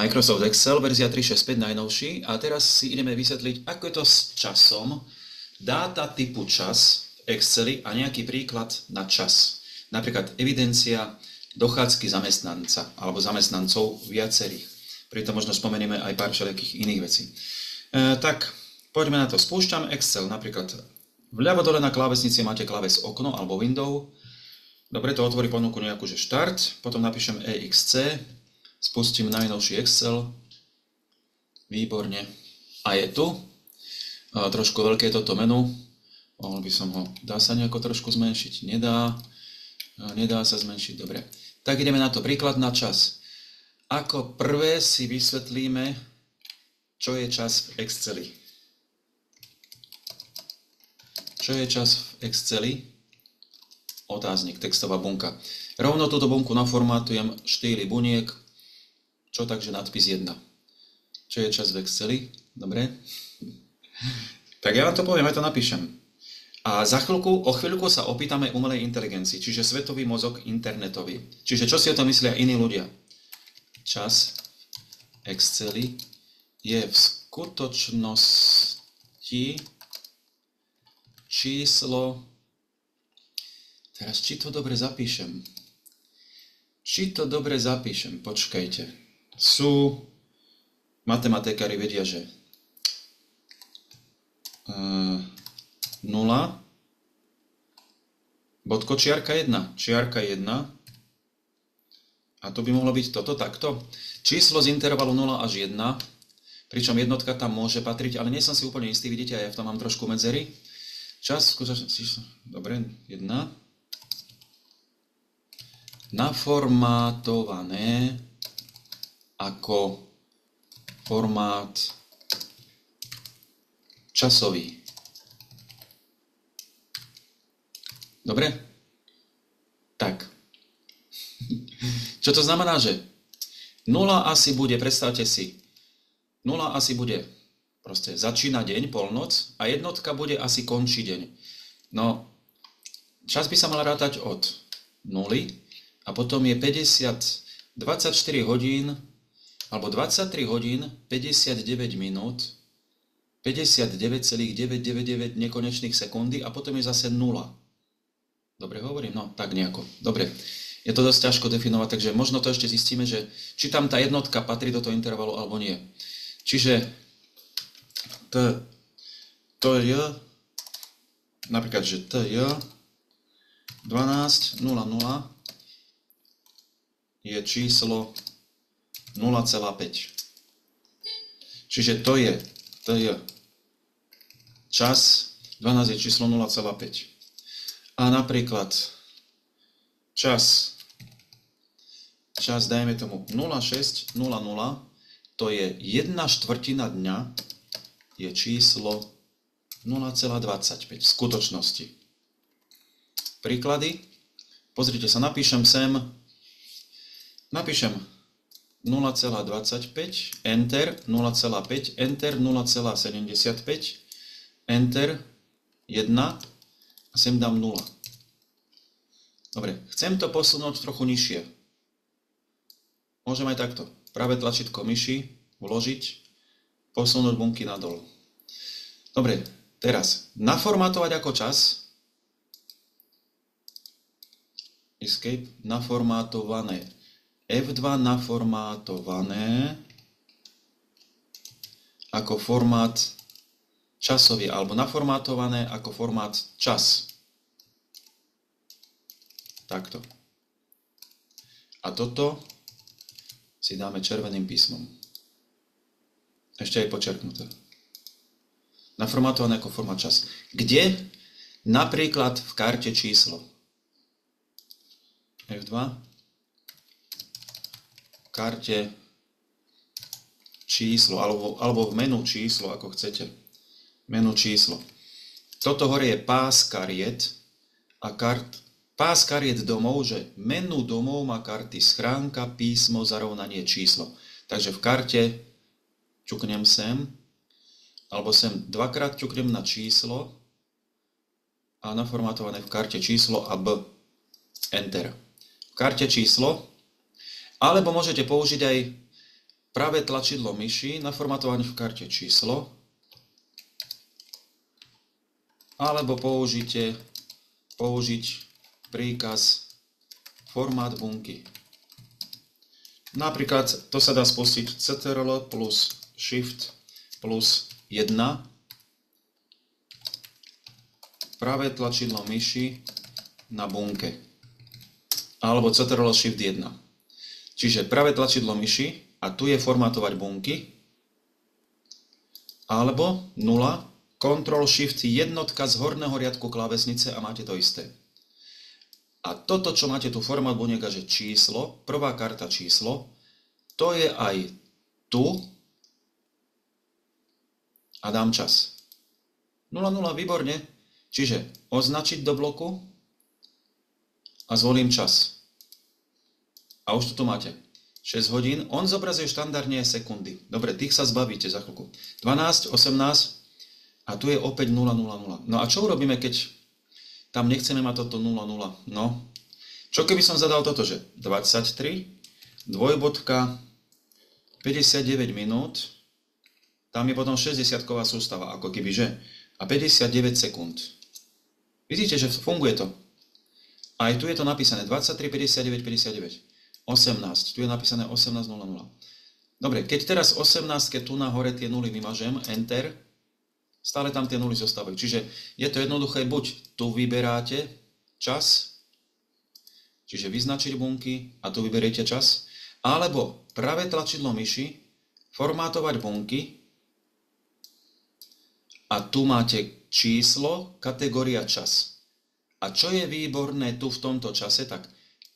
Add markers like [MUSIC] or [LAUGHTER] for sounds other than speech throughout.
Microsoft Excel, verzia 365 najnovší a teraz si ideme vysvetliť, ako je to s časom, dáta typu čas v Exceli a nejaký príklad na čas. Napríklad evidencia dochádzky zamestnanca alebo zamestnancov viacerých. Pritom možno spomenieme aj pár všelijakých iných vecí. E, tak, poďme na to. Spúšťam Excel, napríklad vľavo dole na klávesnici máte kláves okno alebo window. Dobre, to otvorí ponuku nejakú, že štart, potom napíšem EXC, Spustím najnovší Excel. Výborne. A je tu. A trošku veľké je toto menu. Mohol by som ho... Dá sa nejako trošku zmenšiť? Nedá. Nedá sa zmenšiť, dobre. Tak ideme na to. Príklad na čas. Ako prvé si vysvetlíme, čo je čas v Exceli. Čo je čas v Exceli? Otáznik, textová bunka. Rovno túto bunku naformátujem štýly buniek, čo takže nadpis 1? Čo je čas v Exceli? Dobre? Tak ja vám to poviem, ja to napíšem. A za chvíľku, o chvíľku sa opýtame umelej inteligencii, čiže svetový mozog internetový. Čiže čo si o tom myslia iní ľudia? Čas v Exceli je v skutočnosti číslo... Teraz, či to dobre zapíšem? Či to dobre zapíšem? Počkajte sú, matematikári vedia, že uh, 0, bodko čiarka 1, čiarka 1, a to by mohlo byť toto takto. Číslo z intervalu 0 až 1, pričom jednotka tam môže patriť, ale nie som si úplne istý, vidíte, ja v tom mám trošku medzery. Čas, číslo, dobre, 1. Naformátované ako formát časový. Dobre? Tak. [LAUGHS] Čo to znamená, že 0 asi bude, predstavte si, 0 asi bude proste začína deň, polnoc a jednotka bude asi končí deň. No, čas by sa mal rátať od 0 a potom je 50, 24 hodín alebo 23 hodín 59 minút 59,999 nekonečných sekundy a potom je zase 0. Dobre hovorím? No, tak nejako. Dobre. Je to dosť ťažko definovať, takže možno to ešte zistíme, že či tam tá jednotka patrí do toho intervalu alebo nie. Čiže t, to je napríklad, že t je 12.00 je číslo 0,5. Čiže to je, to je čas, 12 je číslo 0,5. A napríklad čas, čas dajme tomu 0600, to je 1 štvrtina dňa, je číslo 0,25 v skutočnosti. Príklady. Pozrite sa, napíšem sem, napíšem 0,25, Enter 0,5, Enter 0,75, Enter 1 a sem dám 0. Dobre, chcem to posunúť trochu nižšie. Môžem aj takto. Pravé tlačítko myši, vložiť, posunúť bunky nadol. Dobre, teraz naformátovať ako čas. Escape, naformátované F2 naformátované ako formát časový, alebo naformátované ako formát čas. Takto. A toto si dáme červeným písmom. Ešte aj počerknuté. Naformátované ako formát čas. Kde? Napríklad v karte číslo. F2 karte číslo, alebo, alebo v menu číslo, ako chcete. Menu číslo. Toto hore je pás kariet a kart, pás kariet domov, že menu domov má karty schránka, písmo, zarovnanie, číslo. Takže v karte čuknem sem, alebo sem dvakrát čuknem na číslo a naformatované v karte číslo a B. Enter. V karte číslo alebo môžete použiť aj pravé tlačidlo myši, naformatovanie v karte číslo, alebo použite, použiť príkaz formát bunky. Napríklad to sa dá spustiť CTRL plus Shift plus 1 pravé tlačidlo myši na bunke. Alebo CTRL Shift 1. Čiže pravé tlačidlo myši a tu je formátovať bunky. Alebo 0, Ctrl Shift jednotka z horného riadku klávesnice a máte to isté. A toto, čo máte tu formát bunieka, že číslo, prvá karta číslo, to je aj tu a dám čas. 0,0, výborne. Čiže označiť do bloku a zvolím čas. A už to tu máte. 6 hodín. On zobrazuje štandardne sekundy. Dobre, tých sa zbavíte za chvíľku. 12, 18 a tu je opäť 0, 0, 0. No a čo urobíme, keď tam nechceme mať toto 0, 0. No, čo keby som zadal toto, že 23, dvojbodka, 59 minút, tam je potom 60-ková sústava, ako keby, že? A 59 sekúnd. Vidíte, že funguje to. Aj tu je to napísané 23, 59, 59. 18. Tu je napísané 18.00. Dobre, keď teraz 18, keď tu na hore tie nuly vymažem, Enter, stále tam tie nuly zostávajú. Čiže je to jednoduché, buď tu vyberáte čas, čiže vyznačiť bunky a tu vyberiete čas, alebo pravé tlačidlo myši, formátovať bunky a tu máte číslo, kategória čas. A čo je výborné tu v tomto čase, tak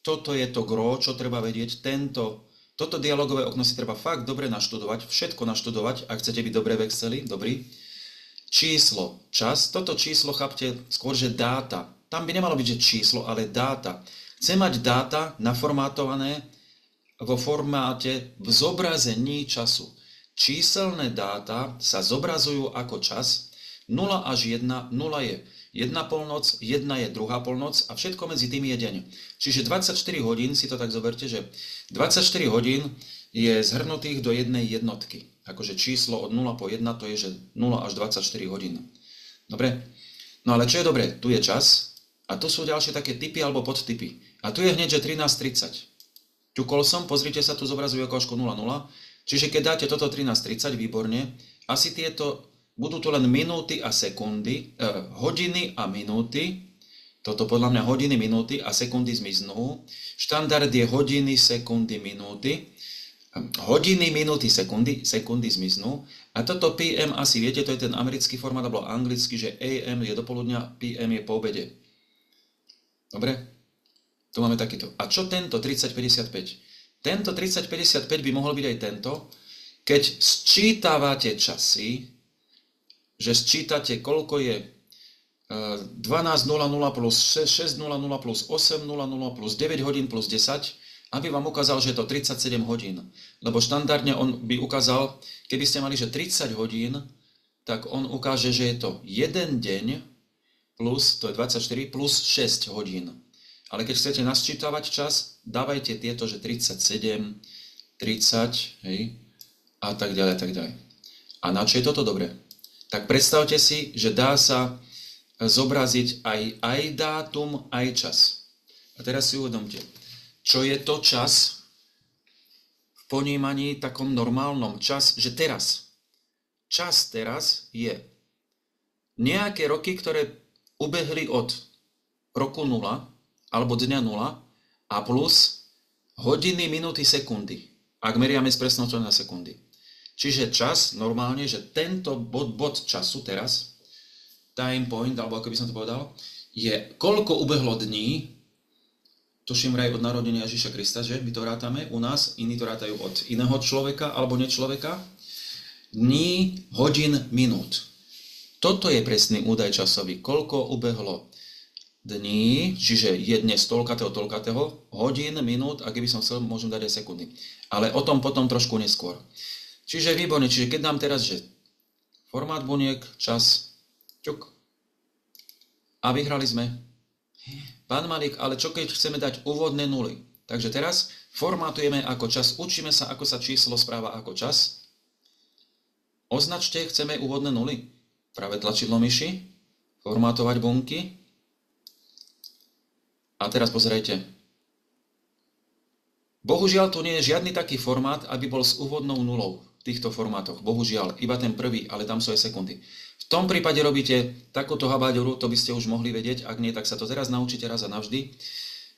toto je to gro, čo treba vedieť, tento, toto dialogové okno si treba fakt dobre naštudovať, všetko naštudovať, ak chcete byť dobre v Exceli, dobrý číslo, čas, toto číslo chápte skôr, že dáta. Tam by nemalo byť, že číslo, ale dáta. Chce mať dáta naformátované vo formáte v zobrazení času. Číselné dáta sa zobrazujú ako čas. 0 až 1, 0 je jedna polnoc, jedna je druhá polnoc a všetko medzi tými je deň. Čiže 24 hodín, si to tak zoberte, že 24 hodín je zhrnutých do jednej jednotky akože číslo od 0 po 1, to je, že 0 až 24 hodín. Dobre? No ale čo je dobre? Tu je čas a tu sú ďalšie také typy alebo podtypy. A tu je hneď, že 13.30. Ťukol som, pozrite sa, tu zobrazuje okožko 00. Čiže keď dáte toto 13.30, výborne, asi tieto, budú tu len minúty a sekundy, eh, hodiny a minúty, toto podľa mňa hodiny, minúty a sekundy zmiznú. Štandard je hodiny, sekundy, minúty hodiny, minúty, sekundy, sekundy zmiznú. A toto PM asi viete, to je ten americký formát, alebo anglicky, že AM je do poludnia, PM je po obede. Dobre? Tu máme takýto. A čo tento 3055? Tento 3055 by mohol byť aj tento, keď sčítavate časy, že sčítate, koľko je 12.00 e, plus 6.00 plus 8.00 plus 9 hodín plus 10, aby vám ukázal, že je to 37 hodín. Lebo štandardne on by ukázal, keby ste mali, že 30 hodín, tak on ukáže, že je to 1 deň plus, to je 24, plus 6 hodín. Ale keď chcete nasčítavať čas, dávajte tieto, že 37, 30, hej, a tak ďalej, a tak ďalej. A na čo je toto dobré? Tak predstavte si, že dá sa zobraziť aj, aj dátum, aj čas. A teraz si uvedomte, čo je to čas v ponímaní takom normálnom. Čas, že teraz. Čas teraz je nejaké roky, ktoré ubehli od roku 0 alebo dňa 0 a plus hodiny, minúty, sekundy. Ak meriame s presnosťou na sekundy. Čiže čas normálne, že tento bod, bod času teraz, time point, alebo ako by som to povedal, je koľko ubehlo dní tuším vraj od narodenia Ježiša Krista, že my to rátame u nás, iní to rátajú od iného človeka alebo nečloveka. Dní, hodín, minút. Toto je presný údaj časový. Koľko ubehlo dní, čiže je dnes toľkatého, toľkatého, hodín, minút a keby som chcel, môžem dať aj sekundy. Ale o tom potom trošku neskôr. Čiže výborne, čiže keď dám teraz, že formát buniek, čas, ťuk, a vyhrali sme. Pán Malik, ale čo keď chceme dať úvodné nuly? Takže teraz Formátujeme ako čas, učíme sa, ako sa číslo správa ako čas. Označte, chceme úvodné nuly. Práve tlačidlo myši, formátovať bunky. A teraz pozrite. Bohužiaľ, tu nie je žiadny taký formát, aby bol s úvodnou nulou týchto formátoch. Bohužiaľ, iba ten prvý, ale tam sú aj sekundy. V tom prípade robíte takúto habaďoru, to by ste už mohli vedieť, ak nie, tak sa to teraz naučíte raz a navždy,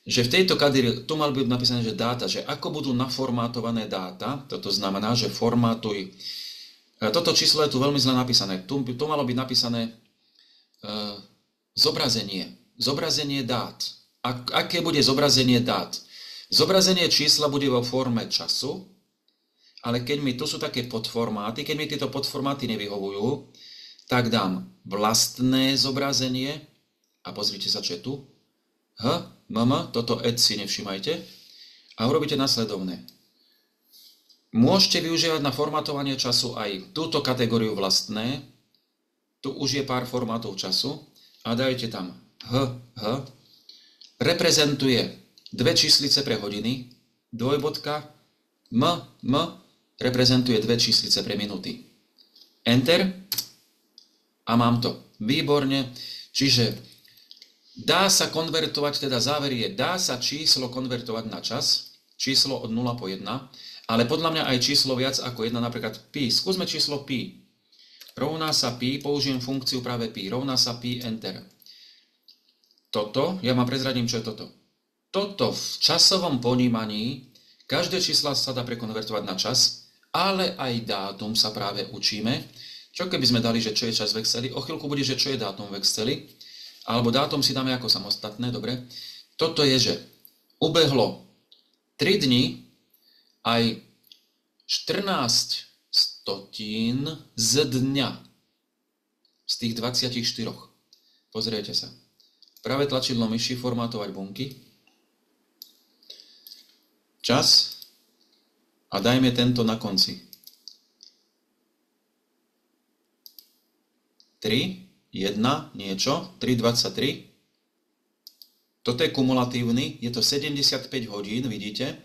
že v tejto kadíri, tu mal byť napísané, že dáta, že ako budú naformátované dáta, toto znamená, že formátuj. E, toto číslo je tu veľmi zle napísané. Tu, tu malo byť napísané uh, zobrazenie. Zobrazenie dát. Ak, aké bude zobrazenie dát? Zobrazenie čísla bude vo forme času, ale keď mi, tu sú také podformáty, keď mi tieto podformáty nevyhovujú, tak dám vlastné zobrazenie a pozrite sa, čo je tu. H, mama, toto ed si nevšimajte. A urobíte nasledovné. Môžete využívať na formatovanie času aj túto kategóriu vlastné. Tu už je pár formátov času. A dajte tam H, H. Reprezentuje dve číslice pre hodiny. Dvojbodka. M, M. Reprezentuje dve číslice pre minúty. Enter a mám to. Výborne. Čiže dá sa konvertovať, teda záver je, dá sa číslo konvertovať na čas, číslo od 0 po 1, ale podľa mňa aj číslo viac ako 1, napríklad pi. Skúsme číslo pi. Rovná sa pi, použijem funkciu práve pi, rovná sa pi, enter. Toto, ja vám prezradím, čo je toto. Toto v časovom ponímaní, každé čísla sa dá prekonvertovať na čas, ale aj dátum sa práve učíme. Čo keby sme dali, že čo je čas v Exceli? O chvíľku bude, že čo je dátum v Exceli. Alebo dátum si dáme ako samostatné, dobre? Toto je, že ubehlo 3 dni aj 14 stotín z dňa z tých 24. Pozriete sa. Práve tlačidlo myši, formátovať bunky. Čas. A dajme tento na konci. 3, 1, niečo, 3,23. Toto je kumulatívny, je to 75 hodín, vidíte.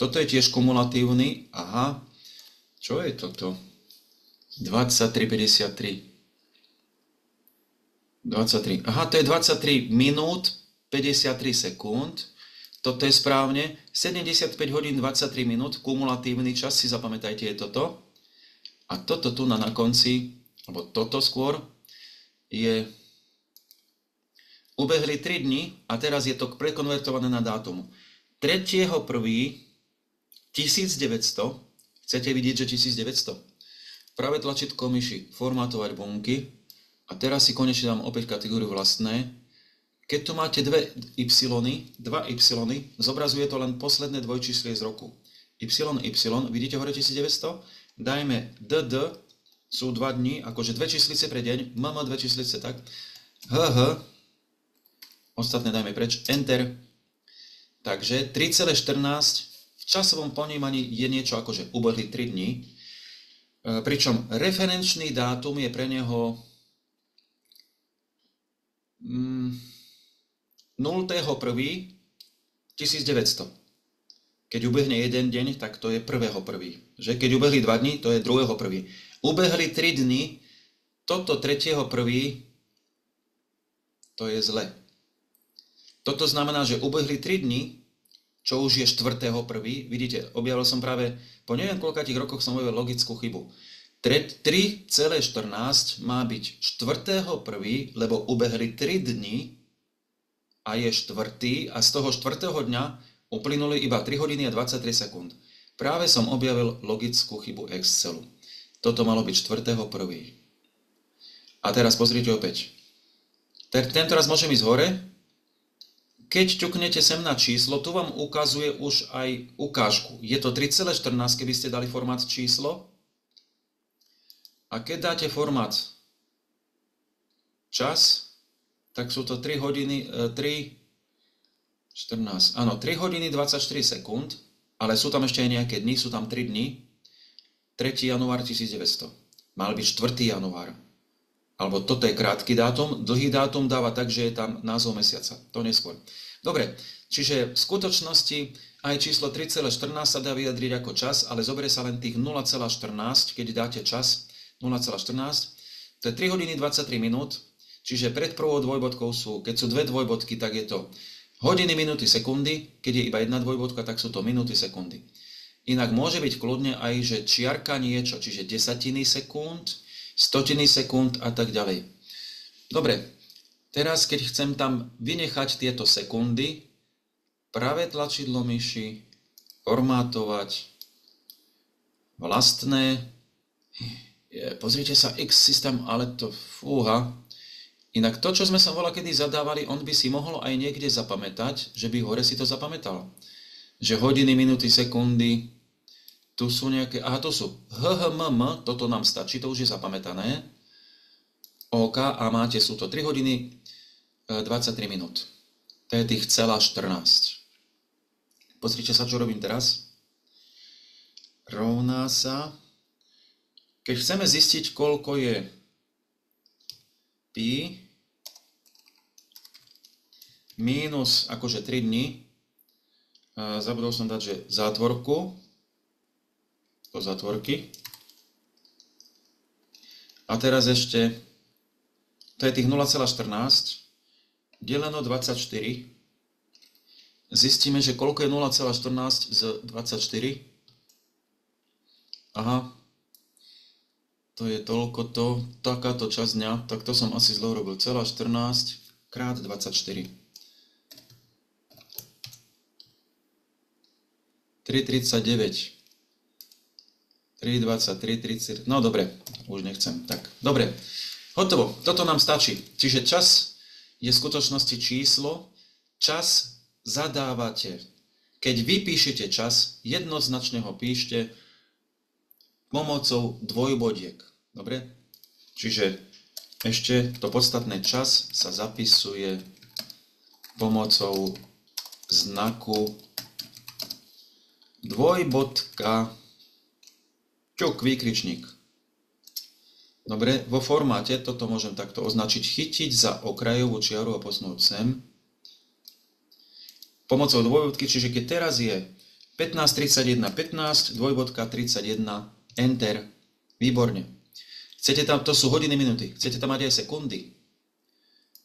Toto je tiež kumulatívny, aha, čo je toto? 23,53. 23. Aha, to je 23 minút, 53 sekúnd. Toto je správne. 75 hodín 23 minút, kumulatívny čas, si zapamätajte, je toto. A toto tu na, na konci, alebo toto skôr, je ubehli 3 dni a teraz je to prekonvertované na dátum. 3.1.1900, chcete vidieť, že 1900, práve tlačítko myši, formátovať bunky a teraz si konečne dám opäť kategóriu vlastné. Keď tu máte dve y, dva y, zobrazuje to len posledné dvojčíslie z roku. y, y, vidíte hore 1900? Dajme dd sú dva dni, akože dve číslice pre deň, mám dve číslice, tak, hh, ostatné dajme preč, enter, takže 3,14 v časovom ponímaní je niečo akože ubehli 3 dní, e, pričom referenčný dátum je pre neho mm, 0.1.1900. Keď ubehne jeden deň, tak to je prvého prvý. Že? Keď ubehli dva dní, to je druhého prvý. Ubehli 3 dny, toto 3. prvý, to je zle. Toto znamená, že ubehli 3 dny, čo už je 4. prvý. Vidíte, objavil som práve, po neviem koľkatých rokoch som objavil logickú chybu. 3,14 má byť 4. prvý, lebo ubehli 3 dni a je 4. a z toho 4. dňa uplynuli iba 3 hodiny a 23 sekúnd. Práve som objavil logickú chybu Excelu. Toto malo byť 4.1. A teraz pozrite opäť. Tento raz môžem ísť hore. Keď ťuknete sem na číslo, tu vám ukazuje už aj ukážku. Je to 3,14, keby ste dali formát číslo. A keď dáte formát čas, tak sú to 3 hodiny, 3, e, 14, áno, 3 hodiny 24 sekúnd, ale sú tam ešte aj nejaké dny, sú tam 3 dny. 3. január 1900. Mal byť 4. január. Alebo toto je krátky dátum, dlhý dátum dáva tak, že je tam názov mesiaca. To neskôr. Dobre, čiže v skutočnosti aj číslo 3,14 sa dá vyjadriť ako čas, ale zoberie sa len tých 0,14, keď dáte čas 0,14. To je 3 hodiny 23 minút, čiže pred prvou dvojbodkou sú, keď sú dve dvojbodky, tak je to hodiny, minúty, sekundy, keď je iba jedna dvojbodka, tak sú to minúty, sekundy. Inak môže byť kľudne aj, že čiarka niečo, čiže desatiny sekúnd, stotiny sekúnd a tak ďalej. Dobre, teraz keď chcem tam vynechať tieto sekundy, pravé tlačidlo myši, formátovať, vlastné, pozrite sa, X systém, ale to fúha. Inak to, čo sme sa volá kedy zadávali, on by si mohol aj niekde zapamätať, že by hore si to zapamätal. Že hodiny, minúty, sekundy, tu sú nejaké, aha, to sú HHMM, toto nám stačí, to už je zapamätané. OK, a máte, sú to 3 hodiny 23 e, minút. To je tých celá 14. Pozrite sa, čo robím teraz. Rovná sa. Keď chceme zistiť, koľko je pi minus akože 3 dní, zabudol som dať, že zátvorku, do zátvorky. A teraz ešte, to je tých 0,14 deleno 24 zistíme, že koľko je 0,14 z 24. Aha, to je toľko to, takáto časť dňa, tak to som asi zle urobil. Celá 14 krát 24. 3,39. 3,23, 30. No dobre, už nechcem. Tak, dobre. Hotovo. Toto nám stačí. Čiže čas je v skutočnosti číslo. Čas zadávate. Keď vy píšete čas, jednoznačne ho píšte pomocou dvojbodiek. Dobre? Čiže ešte to podstatné čas sa zapisuje pomocou znaku dvojbodka ťuk, výkričník. Dobre, vo formáte toto môžem takto označiť chytiť za okrajovú čiaru a posunúť sem pomocou dvojbodky, čiže keď teraz je 15.31, 15, dvojbodka 31, enter, výborne. Chcete tam, to sú hodiny, minúty, chcete tam mať aj sekundy.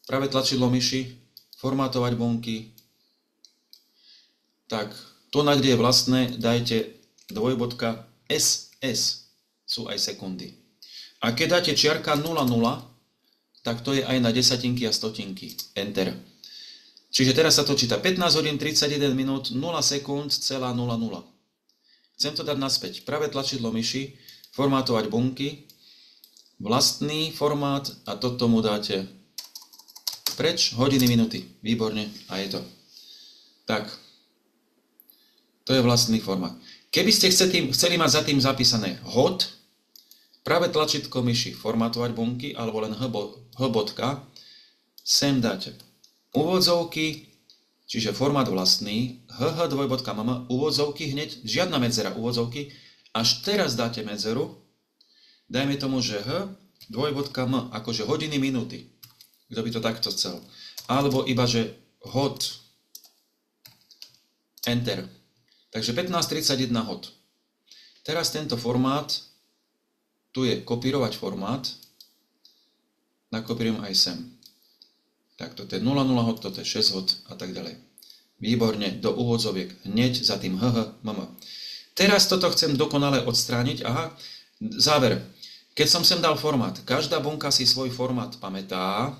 Práve tlačidlo myši, formátovať bunky. Tak, tu na kde je vlastné, dajte dvojbodka SS, sú aj sekundy. A keď dáte čiarka 00, tak to je aj na desatinky a stotinky. Enter. Čiže teraz sa to číta 15 hodín 31 minút 0 sekúnd celá 00. Chcem to dať naspäť. Pravé tlačidlo myši, formátovať bunky, vlastný formát a toto mu dáte preč, hodiny, minuty. Výborne a je to. Tak, to je vlastný formát. Keby ste chceli, chceli mať za tým zapísané hod, práve tlačítko myši, formátovať bunky, alebo len h, h bodka, sem dáte úvodzovky, čiže formát vlastný, hh2.mm, úvodzovky hneď, žiadna medzera úvodzovky, až teraz dáte medzeru, dajme tomu, že h, dvojbodka akože hodiny, minúty. Kto by to takto chcel. Alebo iba, že hod, enter. Takže 15.31 hod. Teraz tento formát, tu je kopírovať formát, nakopírujem aj sem. Tak toto je 0,0 hod, toto je 6 hod a tak ďalej. Výborne, do úvodzoviek, hneď za tým hh, mm. Teraz toto chcem dokonale odstrániť. Aha, záver. Keď som sem dal formát, každá bunka si svoj formát pamätá.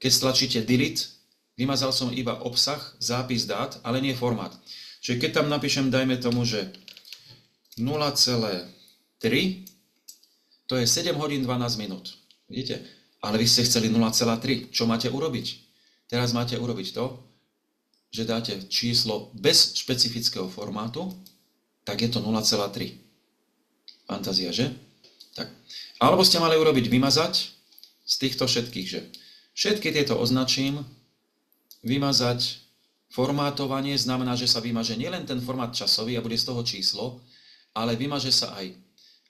Keď stlačíte delete, vymazal som iba obsah, zápis dát, ale nie formát. Čiže keď tam napíšem, dajme tomu, že 0,3, to je 7 hodín 12 minút. Vidíte? ale vy ste chceli 0,3. Čo máte urobiť? Teraz máte urobiť to, že dáte číslo bez špecifického formátu, tak je to 0,3. Fantázia, že? Tak. Alebo ste mali urobiť vymazať z týchto všetkých, že všetky tieto označím, vymazať formátovanie znamená, že sa vymaže nielen ten formát časový a bude z toho číslo, ale vymaže sa aj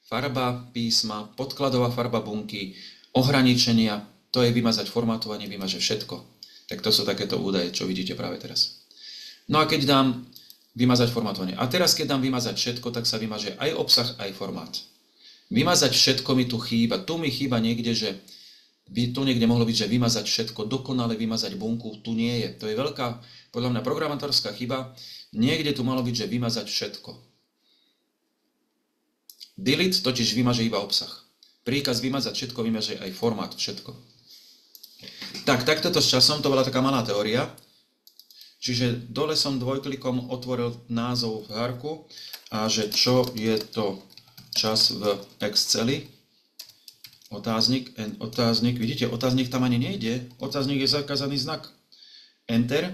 farba písma, podkladová farba bunky, ohraničenia, to je vymazať formátovanie, vymaže všetko. Tak to sú takéto údaje, čo vidíte práve teraz. No a keď dám vymazať formátovanie. A teraz, keď dám vymazať všetko, tak sa vymaže aj obsah, aj formát. Vymazať všetko mi tu chýba. Tu mi chýba niekde, že by tu niekde mohlo byť, že vymazať všetko, dokonale vymazať bunku, tu nie je. To je veľká, podľa mňa, programátorská chyba. Niekde tu malo byť, že vymazať všetko. Delete totiž vymaže iba obsah. Príkaz vymazať všetko vymaže aj formát, všetko. Tak, takto to s časom, to bola taká malá teória. Čiže dole som dvojklikom otvoril názov v hárku a že čo je to čas v Exceli. Otáznik, otáznik, vidíte, otáznik tam ani nejde. Otáznik je zakázaný znak. Enter.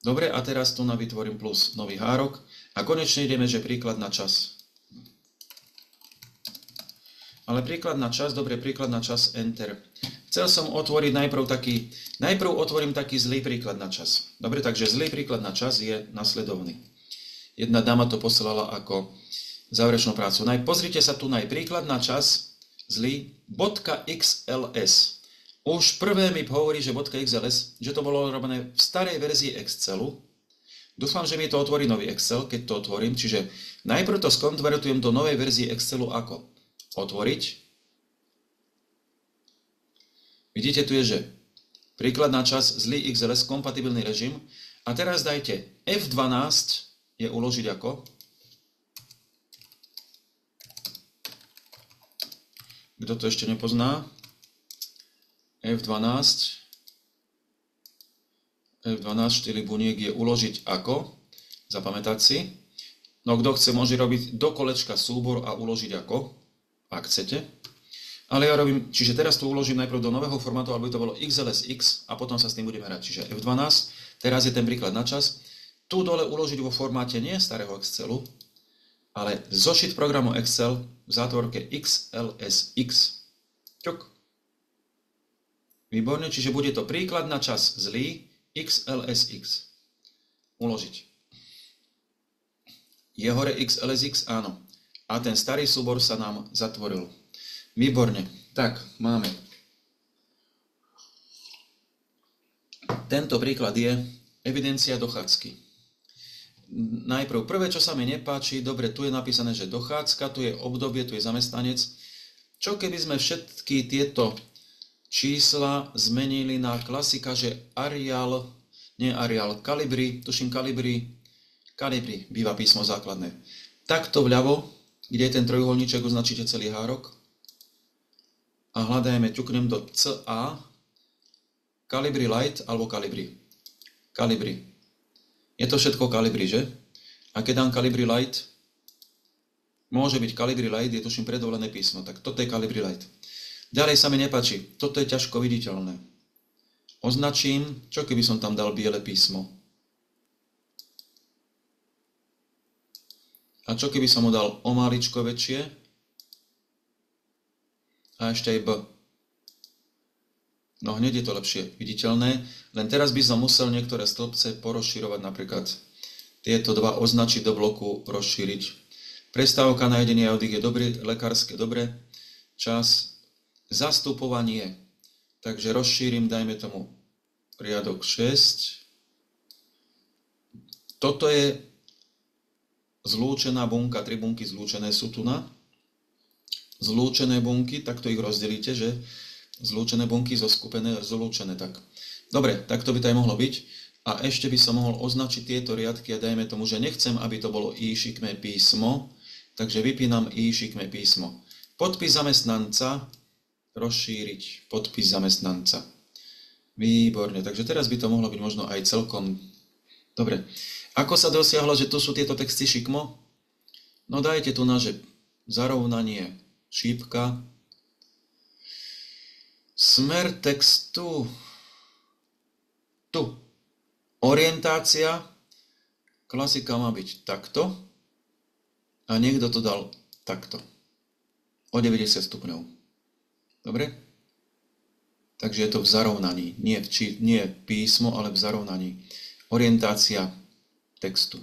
Dobre, a teraz tu na vytvorím plus nový hárok. A konečne ideme, že príklad na čas. Ale príklad na čas, dobre, príklad na čas, enter. Chcel som otvoriť najprv taký, najprv otvorím taký zlý príklad na čas. Dobre, takže zlý príklad na čas je nasledovný. Jedna dáma to posielala ako záverečnú prácu. Pozrite sa tu na príklad na čas, zlý, .xls. Už prvé mi hovorí, že .xls, že to bolo robené v starej verzii Excelu. Dúfam, že mi to otvorí nový Excel, keď to otvorím. Čiže najprv to skonvertujem do novej verzie Excelu ako otvoriť. Vidíte, tu je, že príklad na čas zlý XLS kompatibilný režim. A teraz dajte F12 je uložiť ako? Kto to ešte nepozná? F12 F12 štýly buniek je uložiť ako? Zapamätať si. No kto chce, môže robiť do kolečka súbor a uložiť ako? ak chcete. Ale ja robím, čiže teraz to uložím najprv do nového formátu, aby to bolo XLSX a potom sa s tým budeme hrať. Čiže F12, teraz je ten príklad na čas. Tu dole uložiť vo formáte nie starého Excelu, ale zošit programu Excel v zátvorke XLSX. Ťuk. Výborne, čiže bude to príklad na čas zlý XLSX. Uložiť. Je hore XLSX? Áno a ten starý súbor sa nám zatvoril. Výborne. Tak, máme. Tento príklad je evidencia dochádzky. Najprv prvé, čo sa mi nepáči, dobre, tu je napísané, že dochádzka, tu je obdobie, tu je zamestnanec. Čo keby sme všetky tieto čísla zmenili na klasika, že Arial, nie Arial, Kalibri, tuším Kalibri, Kalibri býva písmo základné. Takto vľavo kde je ten trojuholníček, označíte celý hárok a hľadajme, ťuknem do CA, Calibri Light alebo Calibri. Calibri. Je to všetko Calibri, že? A keď dám Calibri Light, môže byť Calibri Light, je tuším predovolené písmo, tak toto je Calibri Light. Ďalej sa mi nepáči, toto je ťažko viditeľné. Označím, čo keby som tam dal biele písmo. A čo keby som mu dal o maličko väčšie? A ešte aj B. No hneď je to lepšie viditeľné, len teraz by som musel niektoré stĺpce porozširovať, napríklad tieto dva označiť do bloku, rozšíriť. Prestávka na jedenie a oddych je dobrý, lekárske dobre. Čas, zastupovanie. Takže rozšírim, dajme tomu riadok 6. Toto je zlúčená bunka, tri bunky zlúčené sú tu na. Zlúčené bunky, takto ich rozdelíte, že zlúčené bunky zoskupené, zlúčené, tak. Dobre, tak to by to aj mohlo byť. A ešte by som mohol označiť tieto riadky a dajme tomu, že nechcem, aby to bolo i šikmé písmo, takže vypínam i šikmé písmo. Podpis zamestnanca, rozšíriť podpis zamestnanca. Výborne, takže teraz by to mohlo byť možno aj celkom... Dobre, ako sa dosiahlo, že tu sú tieto texty šikmo? No dajte tu na, že zarovnanie šípka. Smer textu. Tu. Orientácia. Klasika má byť takto. A niekto to dal takto. O 90 stupňov. Dobre? Takže je to v zarovnaní. Nie, či, nie písmo, ale v zarovnaní. Orientácia textu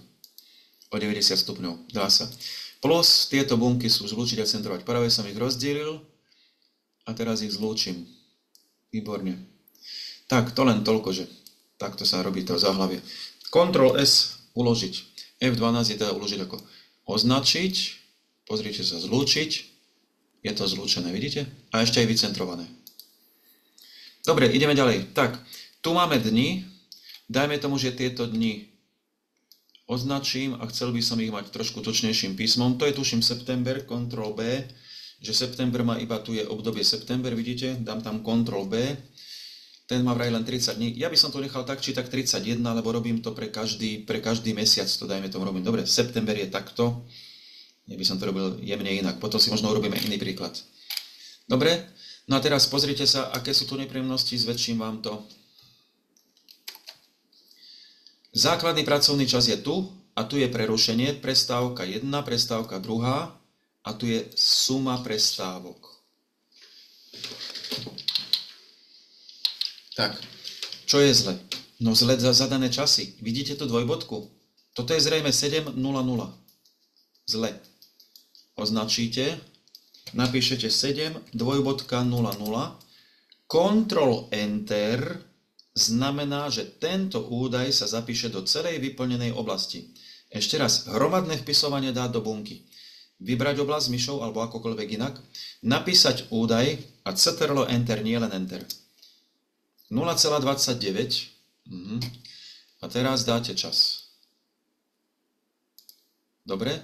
o 90 stupňov. Dá sa. Plus tieto bunky sú zlúčiť a centrovať. Práve som ich rozdielil a teraz ich zlúčim. Výborne. Tak, to len toľko, že takto sa robí to záhlavie. Ctrl S uložiť. F12 je teda uložiť ako označiť, pozrite sa, zlúčiť, je to zlúčené, vidíte? A ešte aj vycentrované. Dobre, ideme ďalej. Tak, tu máme dni, dajme tomu, že tieto dni označím a chcel by som ich mať trošku točnejším písmom. To je tuším september, Ctrl B, že september má iba tu je obdobie september, vidíte, dám tam Ctrl B, ten má vraj len 30 dní. Ja by som to nechal tak, či tak 31, lebo robím to pre každý, pre každý mesiac, to dajme tomu robím. Dobre, september je takto, ja by som to robil jemne inak, potom si možno urobíme iný príklad. Dobre, no a teraz pozrite sa, aké sú tu nepríjemnosti, zväčším vám to. Základný pracovný čas je tu a tu je prerušenie, prestávka 1, prestávka 2 a tu je suma prestávok. Tak, čo je zle? No zle za zadané časy. Vidíte tú dvojbodku? Toto je zrejme 7.00. Zle. Označíte, napíšete 7, dvojbodka 00, Ctrl Enter, znamená, že tento údaj sa zapíše do celej vyplnenej oblasti. Ešte raz, hromadné vpisovanie dá do bunky. Vybrať oblasť myšou alebo akokoľvek inak, napísať údaj a CTRL Enter, nie len Enter. 0,29 mhm. a teraz dáte čas. Dobre?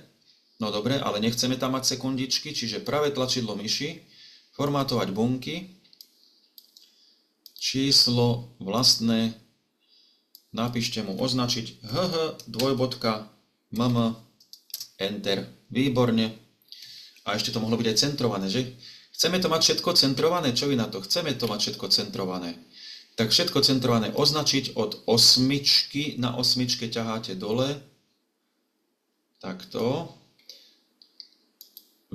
No dobre, ale nechceme tam mať sekundičky, čiže pravé tlačidlo myši, formátovať bunky, číslo vlastné, napíšte mu označiť hh, dvojbodka, mm, enter, výborne. A ešte to mohlo byť aj centrované, že? Chceme to mať všetko centrované, čo vy na to? Chceme to mať všetko centrované. Tak všetko centrované označiť od osmičky, na osmičke ťaháte dole, takto,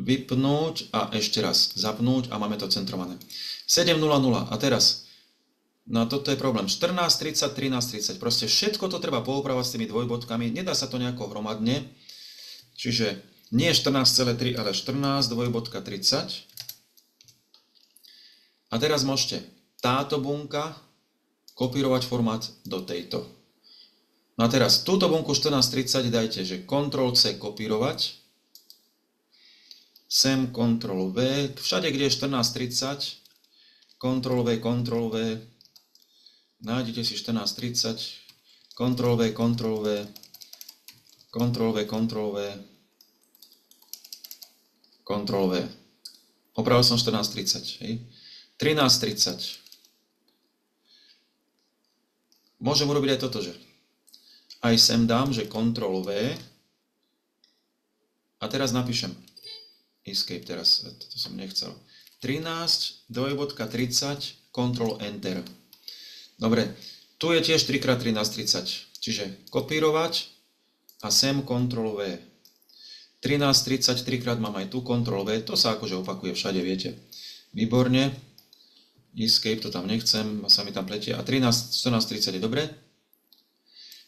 vypnúť a ešte raz zapnúť a máme to centrované. 7.00 a teraz No a toto je problém. 14.30, 13.30. Proste všetko to treba poupravať s tými dvojbodkami. Nedá sa to nejako hromadne. Čiže nie 14,3, ale 14, dvojbodka 30. A teraz môžete táto bunka kopírovať formát do tejto. No a teraz túto bunku 14.30 dajte, že Ctrl-C kopírovať, sem Ctrl-V, všade, kde je 14.30, Ctrl-V, Ctrl-V, nájdete si 14.30, Ctrl V, Ctrl V, Ctrl V, Ctrl V, Ctrl V. Opravil som 14.30, hej. 13.30. Môžem urobiť aj toto, že aj sem dám, že Ctrl V a teraz napíšem Escape teraz, to som nechcel. 13, dvojbodka 30, Ctrl Enter. Dobre, tu je tiež 3x1330, čiže kopírovať a sem Ctrl V. 13.30, 3 krát mám aj tu Ctrl V, to sa akože opakuje všade, viete. Výborne. Escape to tam nechcem, sa mi tam pletie. A 13, 14.30 je dobre.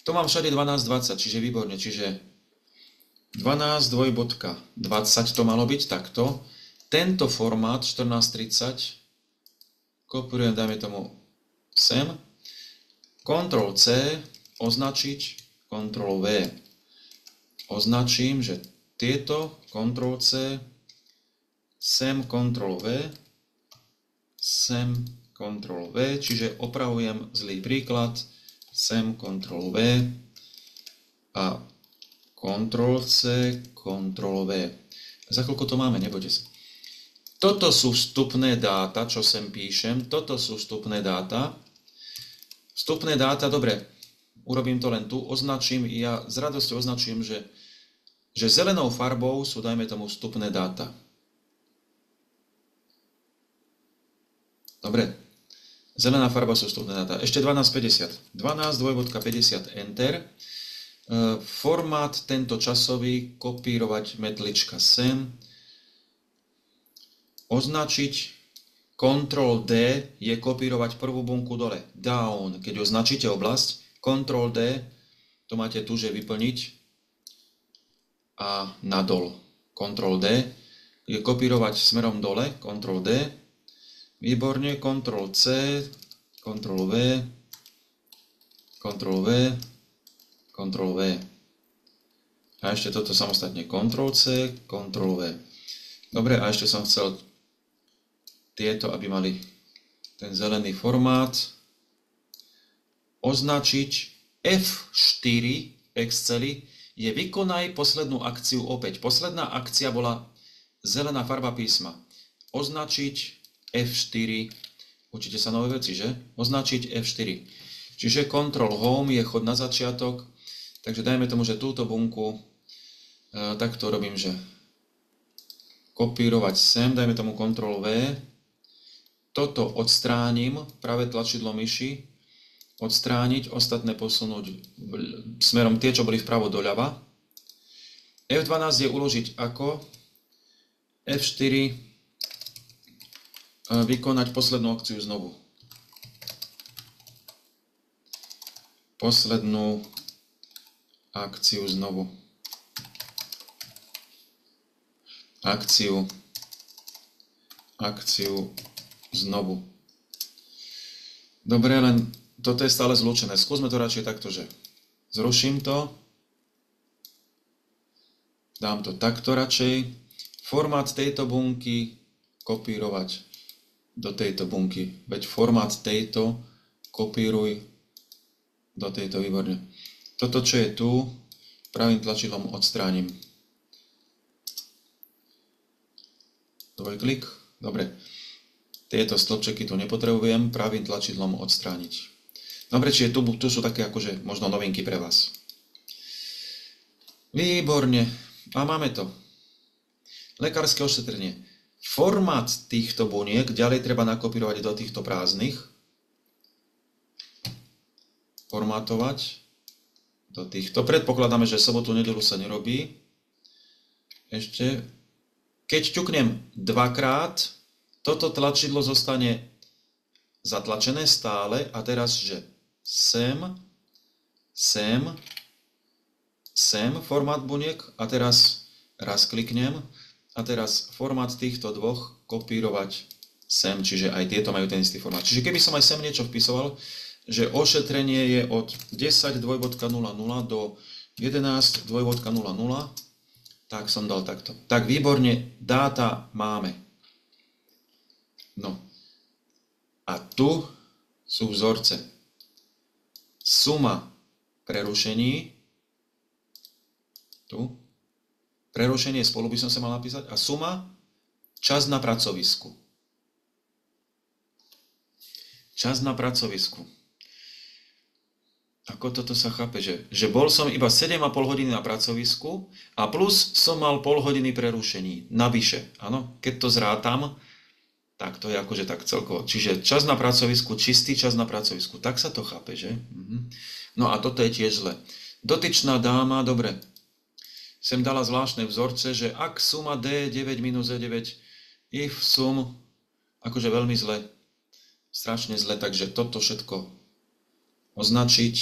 To mám všade 12.20, čiže výborne, čiže 12 dvojbodka 20 to malo byť takto. Tento formát 14.30 kopírujem, dajme tomu sem, Ctrl C, označiť, Ctrl V. Označím, že tieto Ctrl C, sem Ctrl V, sem Ctrl V, čiže opravujem zlý príklad, sem Ctrl V a Ctrl C, Ctrl V. Za chvíľku to máme, nebojte sa. Toto sú vstupné dáta, čo sem píšem, toto sú vstupné dáta. Vstupné dáta, dobre, urobím to len tu, označím, ja s radosťou označujem, že, že zelenou farbou sú, dajme tomu, vstupné dáta. Dobre, zelená farba sú vstupné dáta. Ešte 12.50. 12, dvojbodka 50, Enter. E, formát tento časový, kopírovať metlička sem označiť Ctrl D je kopírovať prvú bunku dole. Down, keď označíte oblasť, Ctrl D, to máte tu, že vyplniť a nadol. Ctrl D je kopírovať smerom dole, Ctrl D. Výborne, Ctrl C, Ctrl V, Ctrl V, Ctrl V. A ešte toto samostatne Ctrl C, Ctrl V. Dobre, a ešte som chcel tieto, aby mali ten zelený formát. Označiť F4 Exceli je vykonaj poslednú akciu opäť. Posledná akcia bola zelená farba písma. Označiť F4, učíte sa nové veci, že? Označiť F4. Čiže Ctrl Home je chod na začiatok, takže dajme tomu, že túto bunku, e, takto robím, že kopírovať sem, dajme tomu Ctrl V, toto odstránim, práve tlačidlo myši, odstrániť, ostatné posunúť smerom tie, čo boli vpravo doľava. F12 je uložiť ako, F4 e, vykonať poslednú akciu znovu. Poslednú akciu znovu. Akciu. Akciu znovu. Dobre, len toto je stále zlučené. Skúsme to radšej takto, že zruším to, dám to takto radšej, formát tejto bunky kopírovať do tejto bunky. Veď formát tejto kopíruj do tejto výborne. Toto, čo je tu, pravým tlačidlom odstránim. klik. Dobre. Tieto stĺpčeky tu nepotrebujem, pravým tlačidlom odstrániť. Dobre, čiže tu, tu sú také akože možno novinky pre vás. Výborne. A máme to. Lekárske ošetrenie. Formát týchto buniek ďalej treba nakopírovať do týchto prázdnych. Formátovať do týchto. Predpokladáme, že sobotu, nedelu sa nerobí. Ešte. Keď ťuknem dvakrát, toto tlačidlo zostane zatlačené stále a teraz, že sem, sem, sem formát buniek a teraz raz kliknem a teraz formát týchto dvoch kopírovať sem, čiže aj tieto majú ten istý formát. Čiže keby som aj sem niečo vpisoval, že ošetrenie je od 10.00 do 11.00, tak som dal takto. Tak výborne, dáta máme. No. A tu sú vzorce suma prerušení, tu, prerušenie spolu by som sa mal napísať, a suma čas na pracovisku. Čas na pracovisku. Ako toto sa chápe, že, že bol som iba 7,5 hodiny na pracovisku a plus som mal pol hodiny prerušení. Navyše, áno, keď to zrátam, tak to je akože tak celkovo. Čiže čas na pracovisku, čistý čas na pracovisku. Tak sa to chápe, že? Mhm. No a toto je tiež zle. Dotyčná dáma, dobre, sem dala zvláštne vzorce, že ak suma D 9 minus E9, if sum, akože veľmi zle, strašne zle, takže toto všetko označiť,